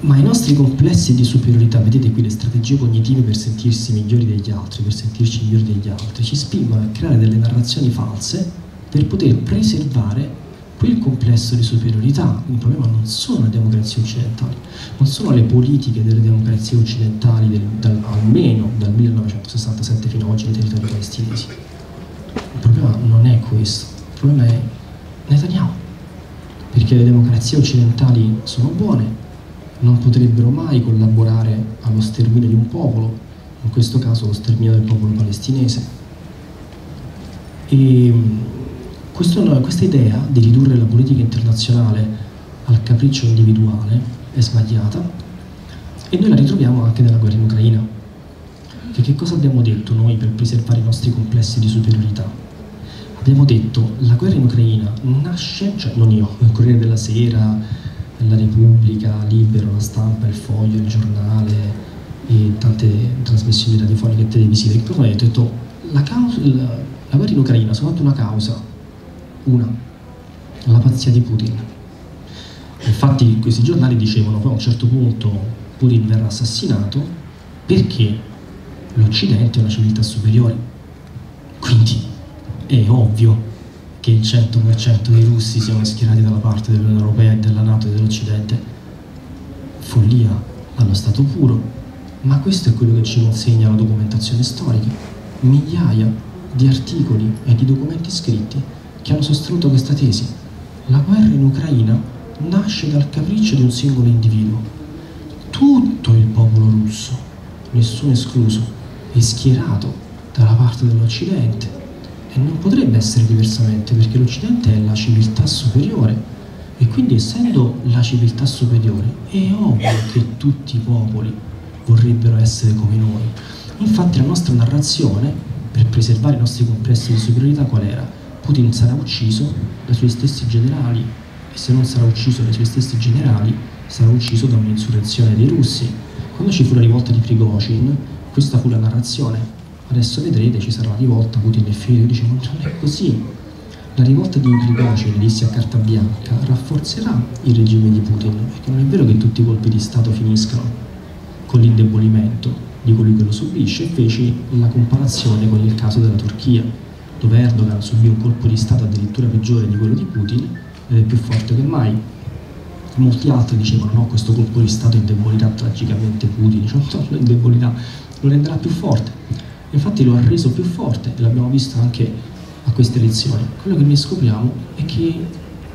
Ma i nostri complessi di superiorità, vedete qui le strategie cognitive per sentirsi migliori degli altri, per sentirci migliori degli altri, ci spingono a creare delle narrazioni false per poter preservare quel complesso di superiorità. Il problema non sono le democrazie occidentali, non sono le politiche delle democrazie occidentali del, dal, almeno dal 1967 fino ad oggi nei territori palestinesi. Il problema non è questo, il problema è Netanyahu, perché le democrazie occidentali sono buone, non potrebbero mai collaborare allo sterminio di un popolo, in questo caso lo sterminio del popolo palestinese. E, questo, questa idea di ridurre la politica internazionale al capriccio individuale è sbagliata e noi la ritroviamo anche nella guerra in Ucraina. Che, che cosa abbiamo detto noi per preservare i nostri complessi di superiorità? abbiamo detto la guerra in Ucraina nasce, cioè non io, il Corriere della Sera, la Repubblica, Libero, la Stampa, il Foglio, il Giornale e tante trasmissioni radiofoniche e televisive, il problema è detto la, la, la guerra in Ucraina ha soltanto una causa, una, la pazzia di Putin. Infatti questi giornali dicevano poi a un certo punto Putin verrà assassinato perché l'Occidente è una civiltà superiore. Quindi è ovvio che il 100% dei russi siano schierati dalla parte dell'Unione Europea e della Nato e dell'Occidente. Follia allo stato puro, ma questo è quello che ci consegna la documentazione storica. Migliaia di articoli e di documenti scritti che hanno sostenuto questa tesi. La guerra in Ucraina nasce dal capriccio di un singolo individuo. Tutto il popolo russo, nessuno escluso, è schierato dalla parte dell'Occidente e non potrebbe essere diversamente perché l'Occidente è la civiltà superiore e quindi essendo la civiltà superiore è ovvio che tutti i popoli vorrebbero essere come noi. Infatti la nostra narrazione, per preservare i nostri complessi di superiorità, qual era? Putin sarà ucciso dai suoi stessi generali e se non sarà ucciso dai suoi stessi generali sarà ucciso da un'insurrezione dei russi. Quando ci fu la rivolta di Prigozhin, questa fu la narrazione. Adesso vedrete ci sarà la rivolta, Putin e Figlio dice non è così, la rivolta di Prigozhin, disse a carta bianca, rafforzerà il regime di Putin, perché non è vero che tutti i colpi di Stato finiscano con l'indebolimento di colui che lo subisce, e feci la comparazione con il caso della Turchia, dove Erdogan subì un colpo di Stato addirittura peggiore di quello di Putin ed è più forte che mai. Molti altri dicevano no, questo colpo di Stato indebolirà tragicamente Putin, cioè lo indebolirà, lo renderà più forte infatti lo ha reso più forte e l'abbiamo visto anche a queste elezioni. Quello che noi scopriamo è che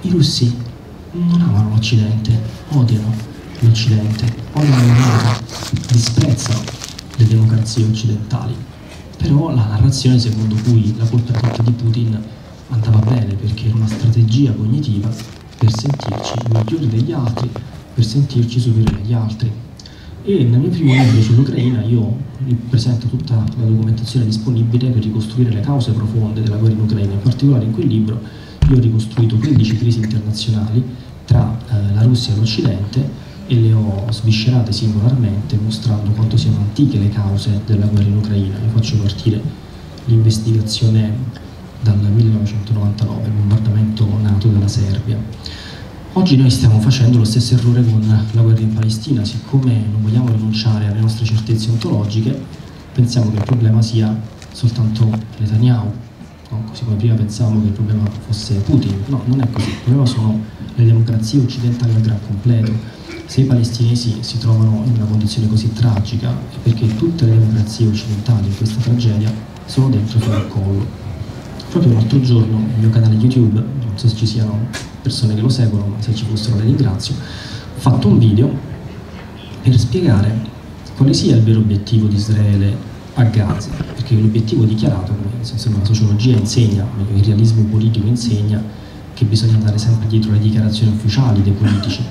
i russi non amano l'Occidente, odiano l'Occidente, odiano l'Europa, disprezzano le democrazie occidentali. Però la narrazione secondo cui la colpa è tutta di Putin andava bene perché era una strategia cognitiva per sentirci migliori degli altri, per sentirci superiori agli altri. E nel mio primo libro sull'Ucraina io presento tutta la documentazione disponibile per ricostruire le cause profonde della guerra in Ucraina, in particolare in quel libro io ho ricostruito 15 crisi internazionali tra eh, la Russia e l'Occidente e le ho sviscerate singolarmente mostrando quanto siano antiche le cause della guerra in Ucraina. Io faccio partire l'investigazione dal 1999, il bombardamento nato della Serbia Oggi noi stiamo facendo lo stesso errore con la guerra in Palestina, siccome non vogliamo rinunciare alle nostre certezze ontologiche, pensiamo che il problema sia soltanto Netanyahu, no? così come prima pensavamo che il problema fosse Putin, no, non è così, il problema sono le democrazie occidentali al gran completo. Se i palestinesi si trovano in una condizione così tragica è perché tutte le democrazie occidentali in questa tragedia sono dentro fino al collo. Proprio l'altro giorno nel mio canale YouTube, non so se ci siano persone che lo seguono, ma se ci fossero le ringrazio, ho fatto un video per spiegare quale sia il vero obiettivo di Israele a Gaza, perché l'obiettivo dichiarato, insomma, la sociologia insegna, il realismo politico insegna, che bisogna andare sempre dietro le dichiarazioni ufficiali dei politici.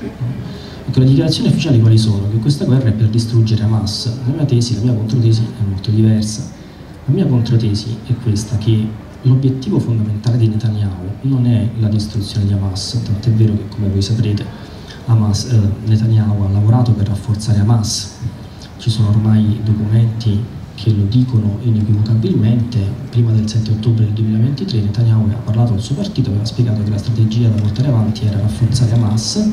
Ecco, le dichiarazioni ufficiali quali sono? Che questa guerra è per distruggere Hamas. La mia tesi, la mia controtesi è molto diversa. La mia controtesi è questa, che l'obiettivo fondamentale di Netanyahu non è la distruzione di Hamas, tant'è vero che come voi saprete Hamas, eh, Netanyahu ha lavorato per rafforzare Hamas, ci sono ormai documenti che lo dicono inequivocabilmente, prima del 7 ottobre del 2023 Netanyahu aveva parlato al suo partito, aveva spiegato che la strategia da portare avanti era rafforzare Hamas,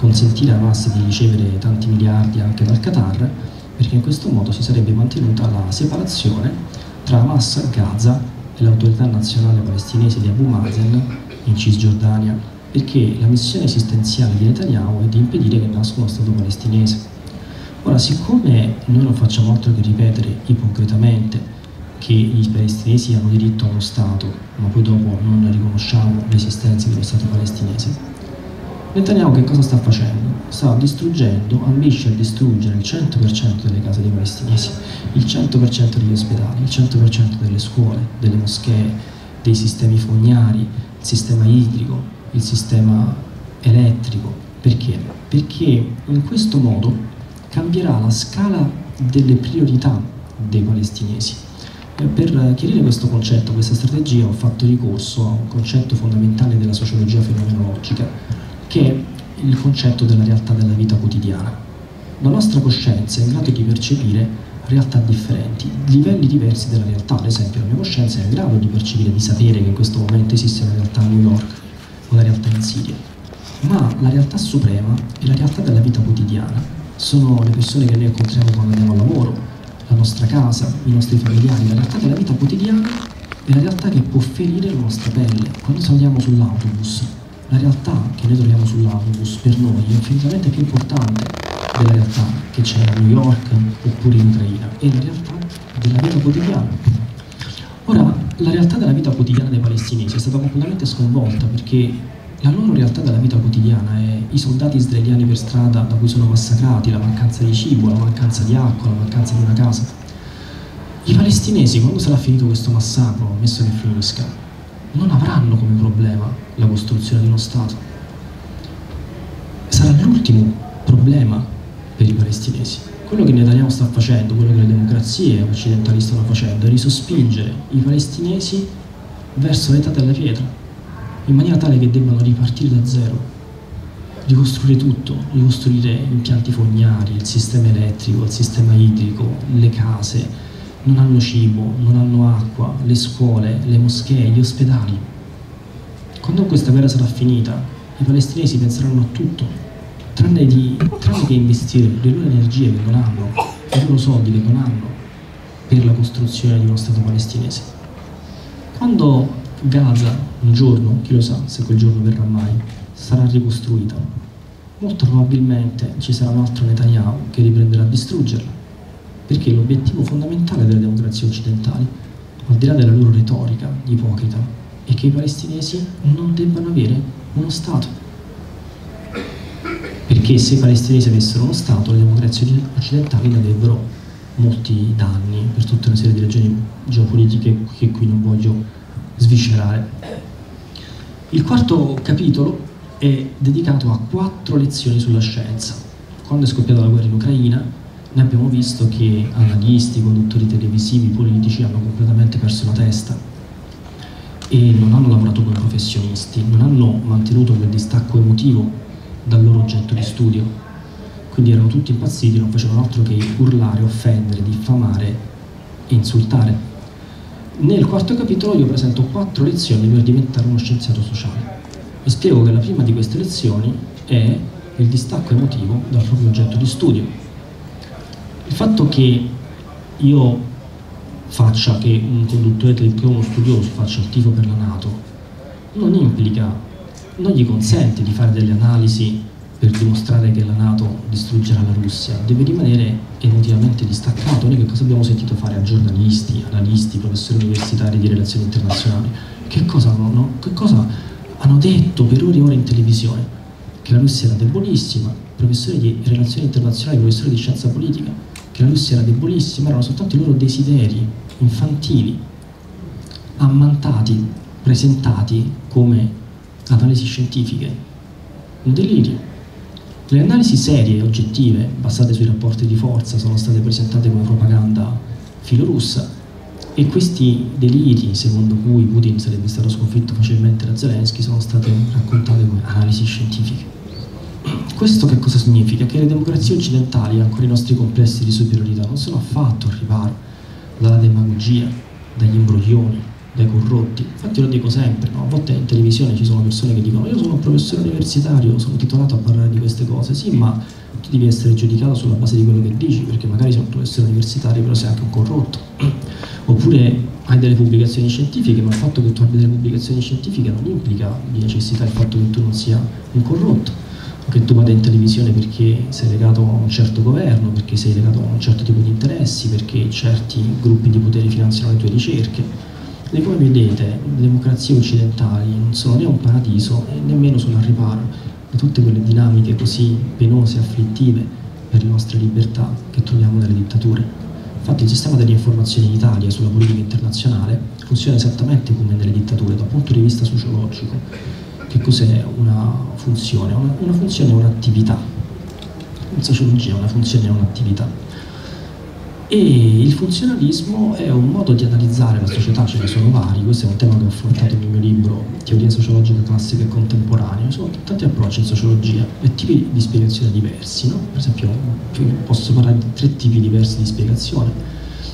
consentire a Hamas di ricevere tanti miliardi anche dal Qatar, perché in questo modo si sarebbe mantenuta la separazione tra Hamas e Gaza e l'autorità nazionale palestinese di Abu Mazen in Cisgiordania, perché la missione esistenziale di Netanyahu è di impedire che nasca uno Stato palestinese. Ora, siccome noi non facciamo altro che ripetere ipocritamente che i palestinesi hanno diritto a uno Stato, ma poi dopo non riconosciamo l'esistenza dello Stato palestinese, Netanyahu che cosa sta facendo? Sta distruggendo, ambisce a distruggere il 100% delle case dei palestinesi, il 100% degli ospedali, il 100% delle scuole, delle moschee, dei sistemi fognari, il sistema idrico, il sistema elettrico. Perché? Perché in questo modo cambierà la scala delle priorità dei palestinesi. Eh, per chiarire questo concetto, questa strategia, ho fatto ricorso a un concetto fondamentale della sociologia fenomenologica, che è il concetto della realtà della vita quotidiana. La nostra coscienza è in grado di percepire realtà differenti, livelli diversi della realtà, ad esempio la mia coscienza è in grado di percepire, di sapere che in questo momento esiste una realtà a New York, o una realtà in Siria, ma la realtà suprema è la realtà della vita quotidiana sono le persone che noi incontriamo quando andiamo al lavoro, la nostra casa, i nostri familiari, la realtà della vita quotidiana è la realtà che può ferire la nostra pelle quando saliamo sull'autobus, la realtà che noi troviamo sull'autobus per noi è infinitamente più importante della realtà che c'è a New York oppure in Ucraina, è la realtà della vita quotidiana. Ora, la realtà della vita quotidiana dei palestinesi è stata completamente sconvolta perché la loro realtà della vita quotidiana è i soldati israeliani per strada da cui sono massacrati, la mancanza di cibo, la mancanza di acqua, la mancanza di una casa. I palestinesi, quando sarà finito questo massacro, messo che finisca, non avranno come problema la costruzione di uno Stato. Sarà l'ultimo problema per i palestinesi. Quello che Netanyahu sta facendo, quello che le democrazie occidentali stanno facendo, è risospingere i palestinesi verso l'età della pietra, in maniera tale che debbano ripartire da zero, ricostruire tutto, ricostruire impianti fognari, il sistema elettrico, il sistema idrico, le case, non hanno cibo, non hanno acqua, le scuole, le moschee, gli ospedali. Quando questa guerra sarà finita, i palestinesi penseranno a tutto, tranne, di, tranne che investire le loro energie che non hanno, i loro soldi che non hanno, per la costruzione di uno Stato palestinese. Quando Gaza, un giorno, chi lo sa se quel giorno verrà mai, sarà ricostruita, molto probabilmente ci sarà un altro Netanyahu che riprenderà a distruggerla perché l'obiettivo fondamentale delle democrazie occidentali, al di là della loro retorica ipocrita, è che i palestinesi non debbano avere uno Stato. Perché se i palestinesi avessero uno Stato, le democrazie occidentali ne avrebbero molti danni per tutta una serie di ragioni geopolitiche che qui non voglio sviscerare. Il quarto capitolo è dedicato a quattro lezioni sulla scienza. Quando è scoppiata la guerra in Ucraina, noi abbiamo visto che analisti, conduttori televisivi, politici hanno completamente perso la testa e non hanno lavorato come professionisti, non hanno mantenuto quel distacco emotivo dal loro oggetto di studio. Quindi erano tutti impazziti, non facevano altro che urlare, offendere, diffamare e insultare. Nel quarto capitolo io presento quattro lezioni per diventare uno scienziato sociale. Vi spiego che la prima di queste lezioni è il distacco emotivo dal proprio oggetto di studio. Il fatto che io faccia, che un conduttore tedesco, uno studioso faccia il tifo per la Nato, non implica, non gli consente di fare delle analisi per dimostrare che la Nato distruggerà la Russia, deve rimanere emotivamente distaccato. Noi che cosa abbiamo sentito fare a giornalisti, analisti, professori universitari di relazioni internazionali? Che cosa, no? che cosa hanno, detto per ore e ore in televisione? Che la Russia era debolissima, professori di relazioni internazionali, professori di scienza politica che la Russia era debolissima, erano soltanto i loro desideri infantili, ammantati, presentati come analisi scientifiche. Un delirio. Le analisi serie e oggettive, basate sui rapporti di forza, sono state presentate come propaganda filorussa e questi deliri, secondo cui Putin sarebbe stato sconfitto facilmente da Zelensky, sono state raccontate come analisi scientifiche. Questo che cosa significa? Che le democrazie occidentali, ancora i nostri complessi di superiorità, non sono affatto al riparo dalla demagogia, dagli imbroglioni, dai corrotti. Infatti lo dico sempre, no? a volte in televisione ci sono persone che dicono io sono un professore universitario, sono titolato a parlare di queste cose, sì ma tu devi essere giudicato sulla base di quello che dici, perché magari sei un professore universitario però sei anche un corrotto. Oppure hai delle pubblicazioni scientifiche, ma il fatto che tu abbia delle pubblicazioni scientifiche non implica di necessità il fatto che tu non sia un corrotto che tu vada in televisione perché sei legato a un certo governo, perché sei legato a un certo tipo di interessi, perché certi gruppi di potere finanziano le tue ricerche. E come vedete, le democrazie occidentali non sono né un paradiso e nemmeno sono al riparo da tutte quelle dinamiche così penose e afflittive per le nostre libertà che troviamo nelle dittature. Infatti il sistema delle informazioni in Italia sulla politica internazionale funziona esattamente come nelle dittature dal punto di vista sociologico. Che cos'è una funzione? Una, una funzione è un'attività, in sociologia una funzione è un'attività. E il funzionalismo è un modo di analizzare la società, ce ne sono vari, questo è un tema che ho affrontato nel mio libro Teoria sociologica classica e contemporanea, ci sono tanti approcci in sociologia e tipi di spiegazione diversi, no? per esempio posso parlare di tre tipi diversi di spiegazione,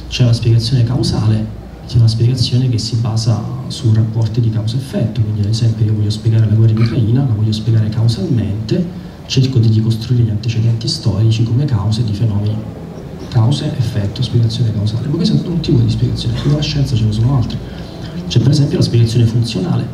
c'è la spiegazione causale, c'è una spiegazione che si basa su rapporti di causa-effetto, quindi ad esempio io voglio spiegare la guerra in Ucraina, la voglio spiegare causalmente, cerco di ricostruire gli antecedenti storici come cause di fenomeni causa, effetto, spiegazione causale, ma questo è un tipo di spiegazione, nella scienza ce ne sono altre. C'è per esempio la spiegazione funzionale,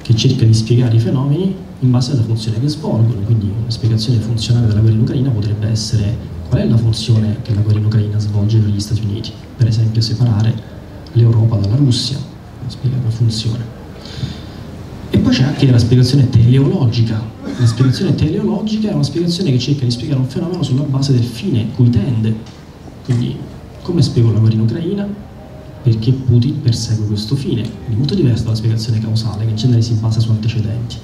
che cerca di spiegare i fenomeni in base alla funzione che svolgono, quindi una spiegazione funzionale della guerra in Ucraina potrebbe essere qual è la funzione che la guerra in Ucraina svolge per gli Stati Uniti, per esempio separare l'Europa dalla Russia, spiega la funzione. E poi c'è anche la spiegazione teleologica. La spiegazione teleologica è una spiegazione che cerca di spiegare un fenomeno sulla base del fine cui tende quindi come spiego la guerra in Ucraina? Perché Putin persegue questo fine, è molto diverso dalla spiegazione causale che in genere si basa su antecedenti.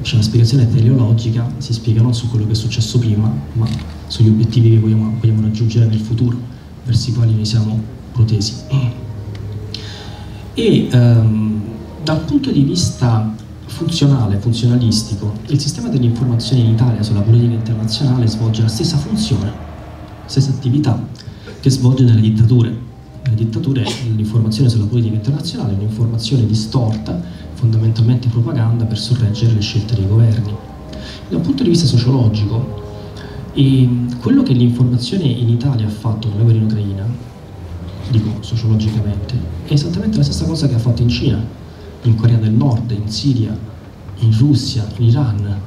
C'è una spiegazione teleologica, si spiega non su quello che è successo prima, ma sugli obiettivi che vogliamo, vogliamo raggiungere nel futuro, verso i quali noi siamo protesi. E um, dal punto di vista funzionale, funzionalistico, il sistema delle informazioni in Italia sulla politica internazionale svolge la stessa funzione stessa attività che svolge nelle dittature. Nelle dittature l'informazione sulla politica internazionale è un'informazione distorta, fondamentalmente propaganda per sorreggere le scelte dei governi. Dal punto di vista sociologico, quello che l'informazione in Italia ha fatto nella guerra in Ucraina, dico sociologicamente, è esattamente la stessa cosa che ha fatto in Cina, in Corea del Nord, in Siria, in Russia, in Iran,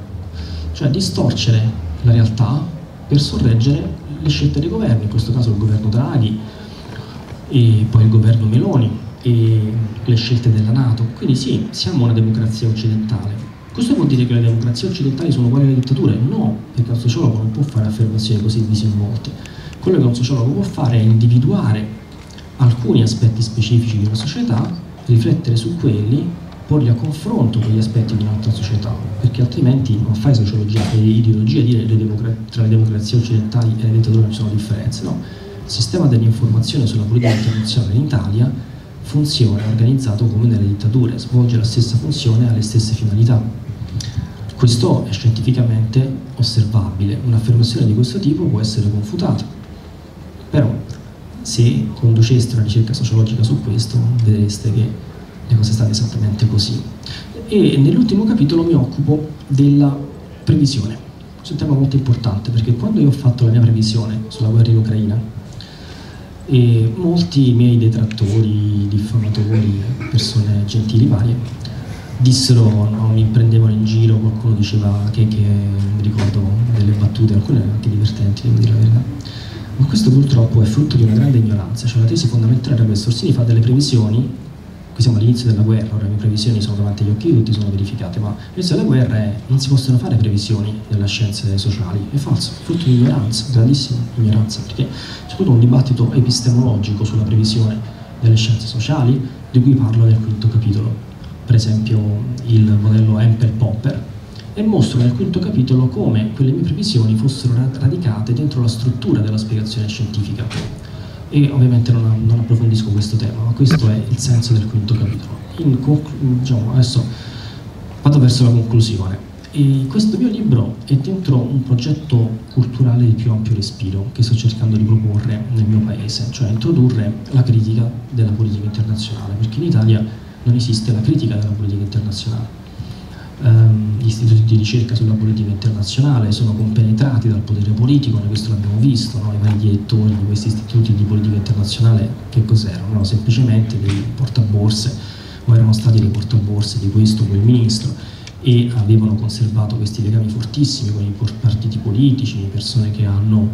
cioè distorcere la realtà per sorreggere le scelte dei governi, in questo caso il governo Draghi e poi il governo Meloni e le scelte della Nato. Quindi sì, siamo una democrazia occidentale. Questo vuol dire che le democrazie occidentali sono uguali alle dittature? No, perché un sociologo non può fare affermazioni così disinvolte. Quello che un sociologo può fare è individuare alcuni aspetti specifici di una società, riflettere su quelli porli a confronto con gli aspetti di un'altra società, perché altrimenti non fai sociologia e ideologia dire le tra le democrazie occidentali e le dittature ci sono differenze, no. Il sistema dell'informazione sulla politica internazionale in Italia funziona organizzato come nelle dittature, svolge la stessa funzione e ha le stesse finalità. Questo è scientificamente osservabile, un'affermazione di questo tipo può essere confutata, però se conduceste una ricerca sociologica su questo vedreste che le cose stanno esattamente così. E nell'ultimo capitolo mi occupo della previsione. Questo è un tema molto importante perché quando io ho fatto la mia previsione sulla guerra in Ucraina, e molti miei detrattori, diffamatori, persone gentili varie, dissero, no, mi prendevano in giro, qualcuno diceva che, che mi ricordo delle battute, alcune anche divertenti, devo dire la verità. Ma questo purtroppo è frutto di una grande ignoranza, cioè la tesi fondamentale era questa, Orsini fa delle previsioni qui siamo all'inizio della guerra, ora le mie previsioni sono davanti agli occhi tutti, sono verificate, ma all'inizio della guerra è, non si possono fare previsioni nelle scienze sociali, è falso, frutto di ignoranza, grandissima ignoranza, perché c'è tutto un dibattito epistemologico sulla previsione delle scienze sociali, di cui parlo nel quinto capitolo, per esempio il modello Empel-Popper, e mostro nel quinto capitolo come quelle mie previsioni fossero radicate dentro la struttura della spiegazione scientifica e ovviamente non, non, approfondisco questo tema, ma questo è il senso del quinto capitolo. In, diciamo, adesso vado verso la conclusione. E questo mio libro è dentro un progetto culturale di più ampio respiro che sto cercando di proporre nel mio paese, cioè introdurre la critica della politica internazionale, perché in Italia non esiste la critica della politica internazionale ehm, gli istituti di ricerca sulla politica internazionale sono compenetrati dal potere politico, noi questo l'abbiamo visto, no? i vari direttori di questi istituti di politica internazionale che cos'erano? No? Semplicemente dei portaborse o erano stati dei portaborse di questo o quel ministro e avevano conservato questi legami fortissimi con i partiti politici, persone che hanno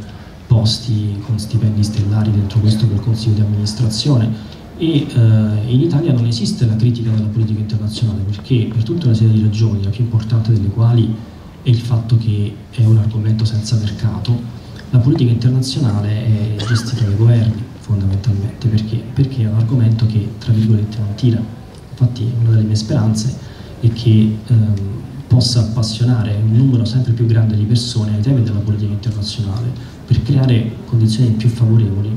posti con stipendi stellari dentro questo quel consiglio di amministrazione e eh, in Italia non esiste la critica della politica internazionale perché per tutta una serie di ragioni, la più importante delle quali è il fatto che è un argomento senza mercato, la politica internazionale è gestita dai governi fondamentalmente. Perché? perché è un argomento che tra virgolette non tira infatti una delle mie speranze è che ehm, possa appassionare un numero sempre più grande di persone ai temi della politica internazionale per creare condizioni più favorevoli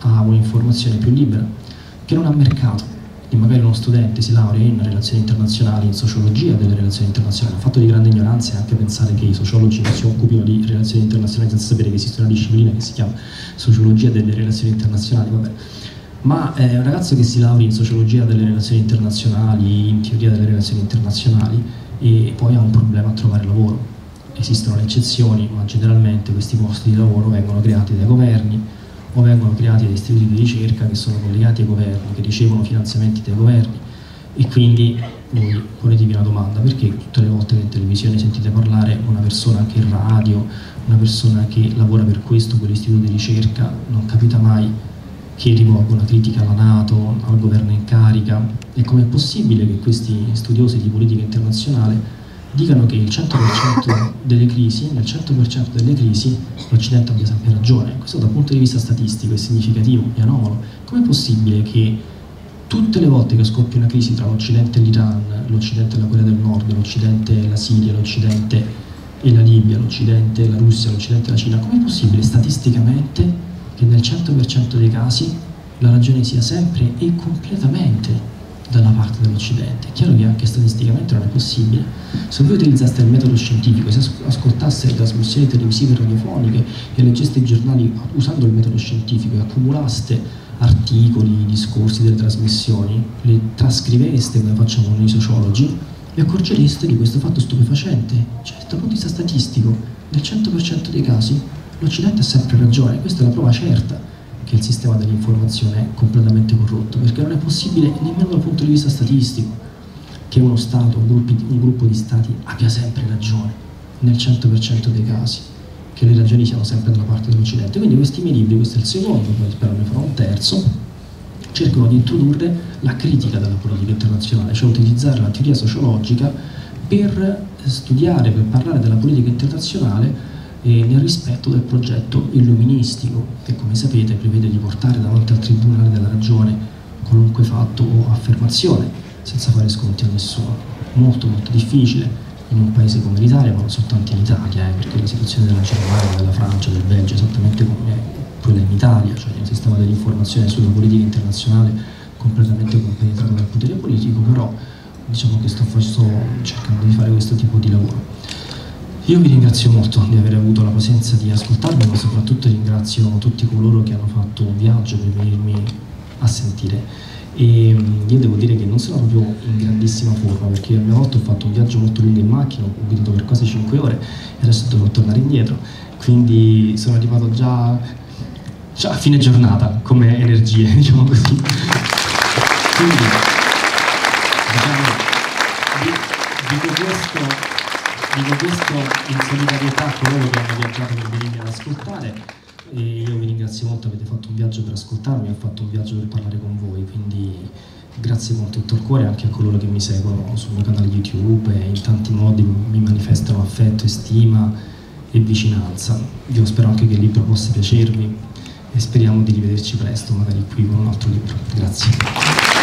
a un'informazione più libera che non ha mercato e magari uno studente si laurea in relazioni internazionali, in sociologia delle relazioni internazionali. Il fatto di grande ignoranza è anche pensare che i sociologi si occupino di relazioni internazionali senza sapere che esiste una disciplina che si chiama sociologia delle relazioni internazionali. Vabbè. Ma eh, un ragazzo che si laurea in sociologia delle relazioni internazionali, in teoria delle relazioni internazionali, e poi ha un problema a trovare lavoro. Esistono le eccezioni, ma generalmente questi posti di lavoro vengono creati dai governi, o vengono creati dei istituti di ricerca che sono collegati ai governi, che ricevono finanziamenti dai governi. E quindi voi ponetevi una domanda, perché tutte le volte che in televisione sentite parlare una persona anche in radio, una persona che lavora per questo, quell'istituto di ricerca, non capita mai che rivolga una critica alla Nato, al governo in carica? E com'è possibile che questi studiosi di politica internazionale dicano che il 100% delle crisi, nel 100% delle crisi l'Occidente abbia sempre ragione. Questo dal punto di vista statistico è significativo, è anomalo. Com'è possibile che tutte le volte che scoppia una crisi tra l'Occidente e l'Iran, l'Occidente e la Corea del Nord, l'Occidente e la Siria, l'Occidente e la Libia, l'Occidente e la Russia, l'Occidente e la Cina, com'è possibile statisticamente che nel 100% dei casi la ragione sia sempre e completamente dalla parte dell'Occidente. È chiaro che anche statisticamente non è possibile. Se voi utilizzaste il metodo scientifico, se ascoltaste le trasmissioni televisive e radiofoniche e leggeste i giornali usando il metodo scientifico e accumulaste articoli, discorsi delle trasmissioni, le trascriveste come facciamo noi sociologi, vi accorgereste di questo fatto stupefacente. Cioè, dal punto di vista statistico, nel 100% dei casi l'Occidente ha sempre ragione, questa è la prova certa che il sistema dell'informazione è completamente corrotto, perché non è possibile nemmeno dal punto di vista statistico che uno Stato, un, gruppi, un gruppo di Stati abbia sempre ragione, nel 100% dei casi, che le ragioni siano sempre dalla parte dell'Occidente. Quindi questi miei libri, questo è il secondo, poi spero ne farò un terzo, cercano di introdurre la critica della politica internazionale, cioè utilizzare la teoria sociologica per studiare, per parlare della politica internazionale e nel rispetto del progetto illuministico che come sapete prevede di portare davanti al Tribunale della Ragione qualunque fatto o affermazione senza fare sconti a nessuno. Molto molto difficile in un paese come l'Italia, ma non soltanto in Italia, eh, perché la situazione della Germania, della Francia, del Belgio è esattamente come quella in Italia, cioè il sistema dell'informazione sulla politica internazionale completamente compenetrato dal potere politico, però diciamo che sto, sto cercando di fare questo tipo di lavoro. Io vi ringrazio molto di aver avuto la pazienza di ascoltarmi, ma soprattutto ringrazio tutti coloro che hanno fatto un viaggio per venirmi a sentire. E io devo dire che non sono proprio in grandissima forma perché a mia volta ho fatto un viaggio molto lungo in macchina, ho guidato per quasi 5 ore e adesso devo tornare indietro, quindi sono arrivato già, già a fine giornata come energie, diciamo così. Quindi, diciamo, dico questo Dico questo in solidarietà a coloro che hanno viaggiato per venire ad ascoltare e io vi ringrazio molto, avete fatto un viaggio per ascoltarmi, ho fatto un viaggio per parlare con voi, quindi grazie con tutto il cuore anche a coloro che mi seguono sul mio canale YouTube e in tanti modi mi manifestano affetto e stima e vicinanza. Io spero anche che il libro possa piacervi e speriamo di rivederci presto, magari qui con un altro libro. Grazie.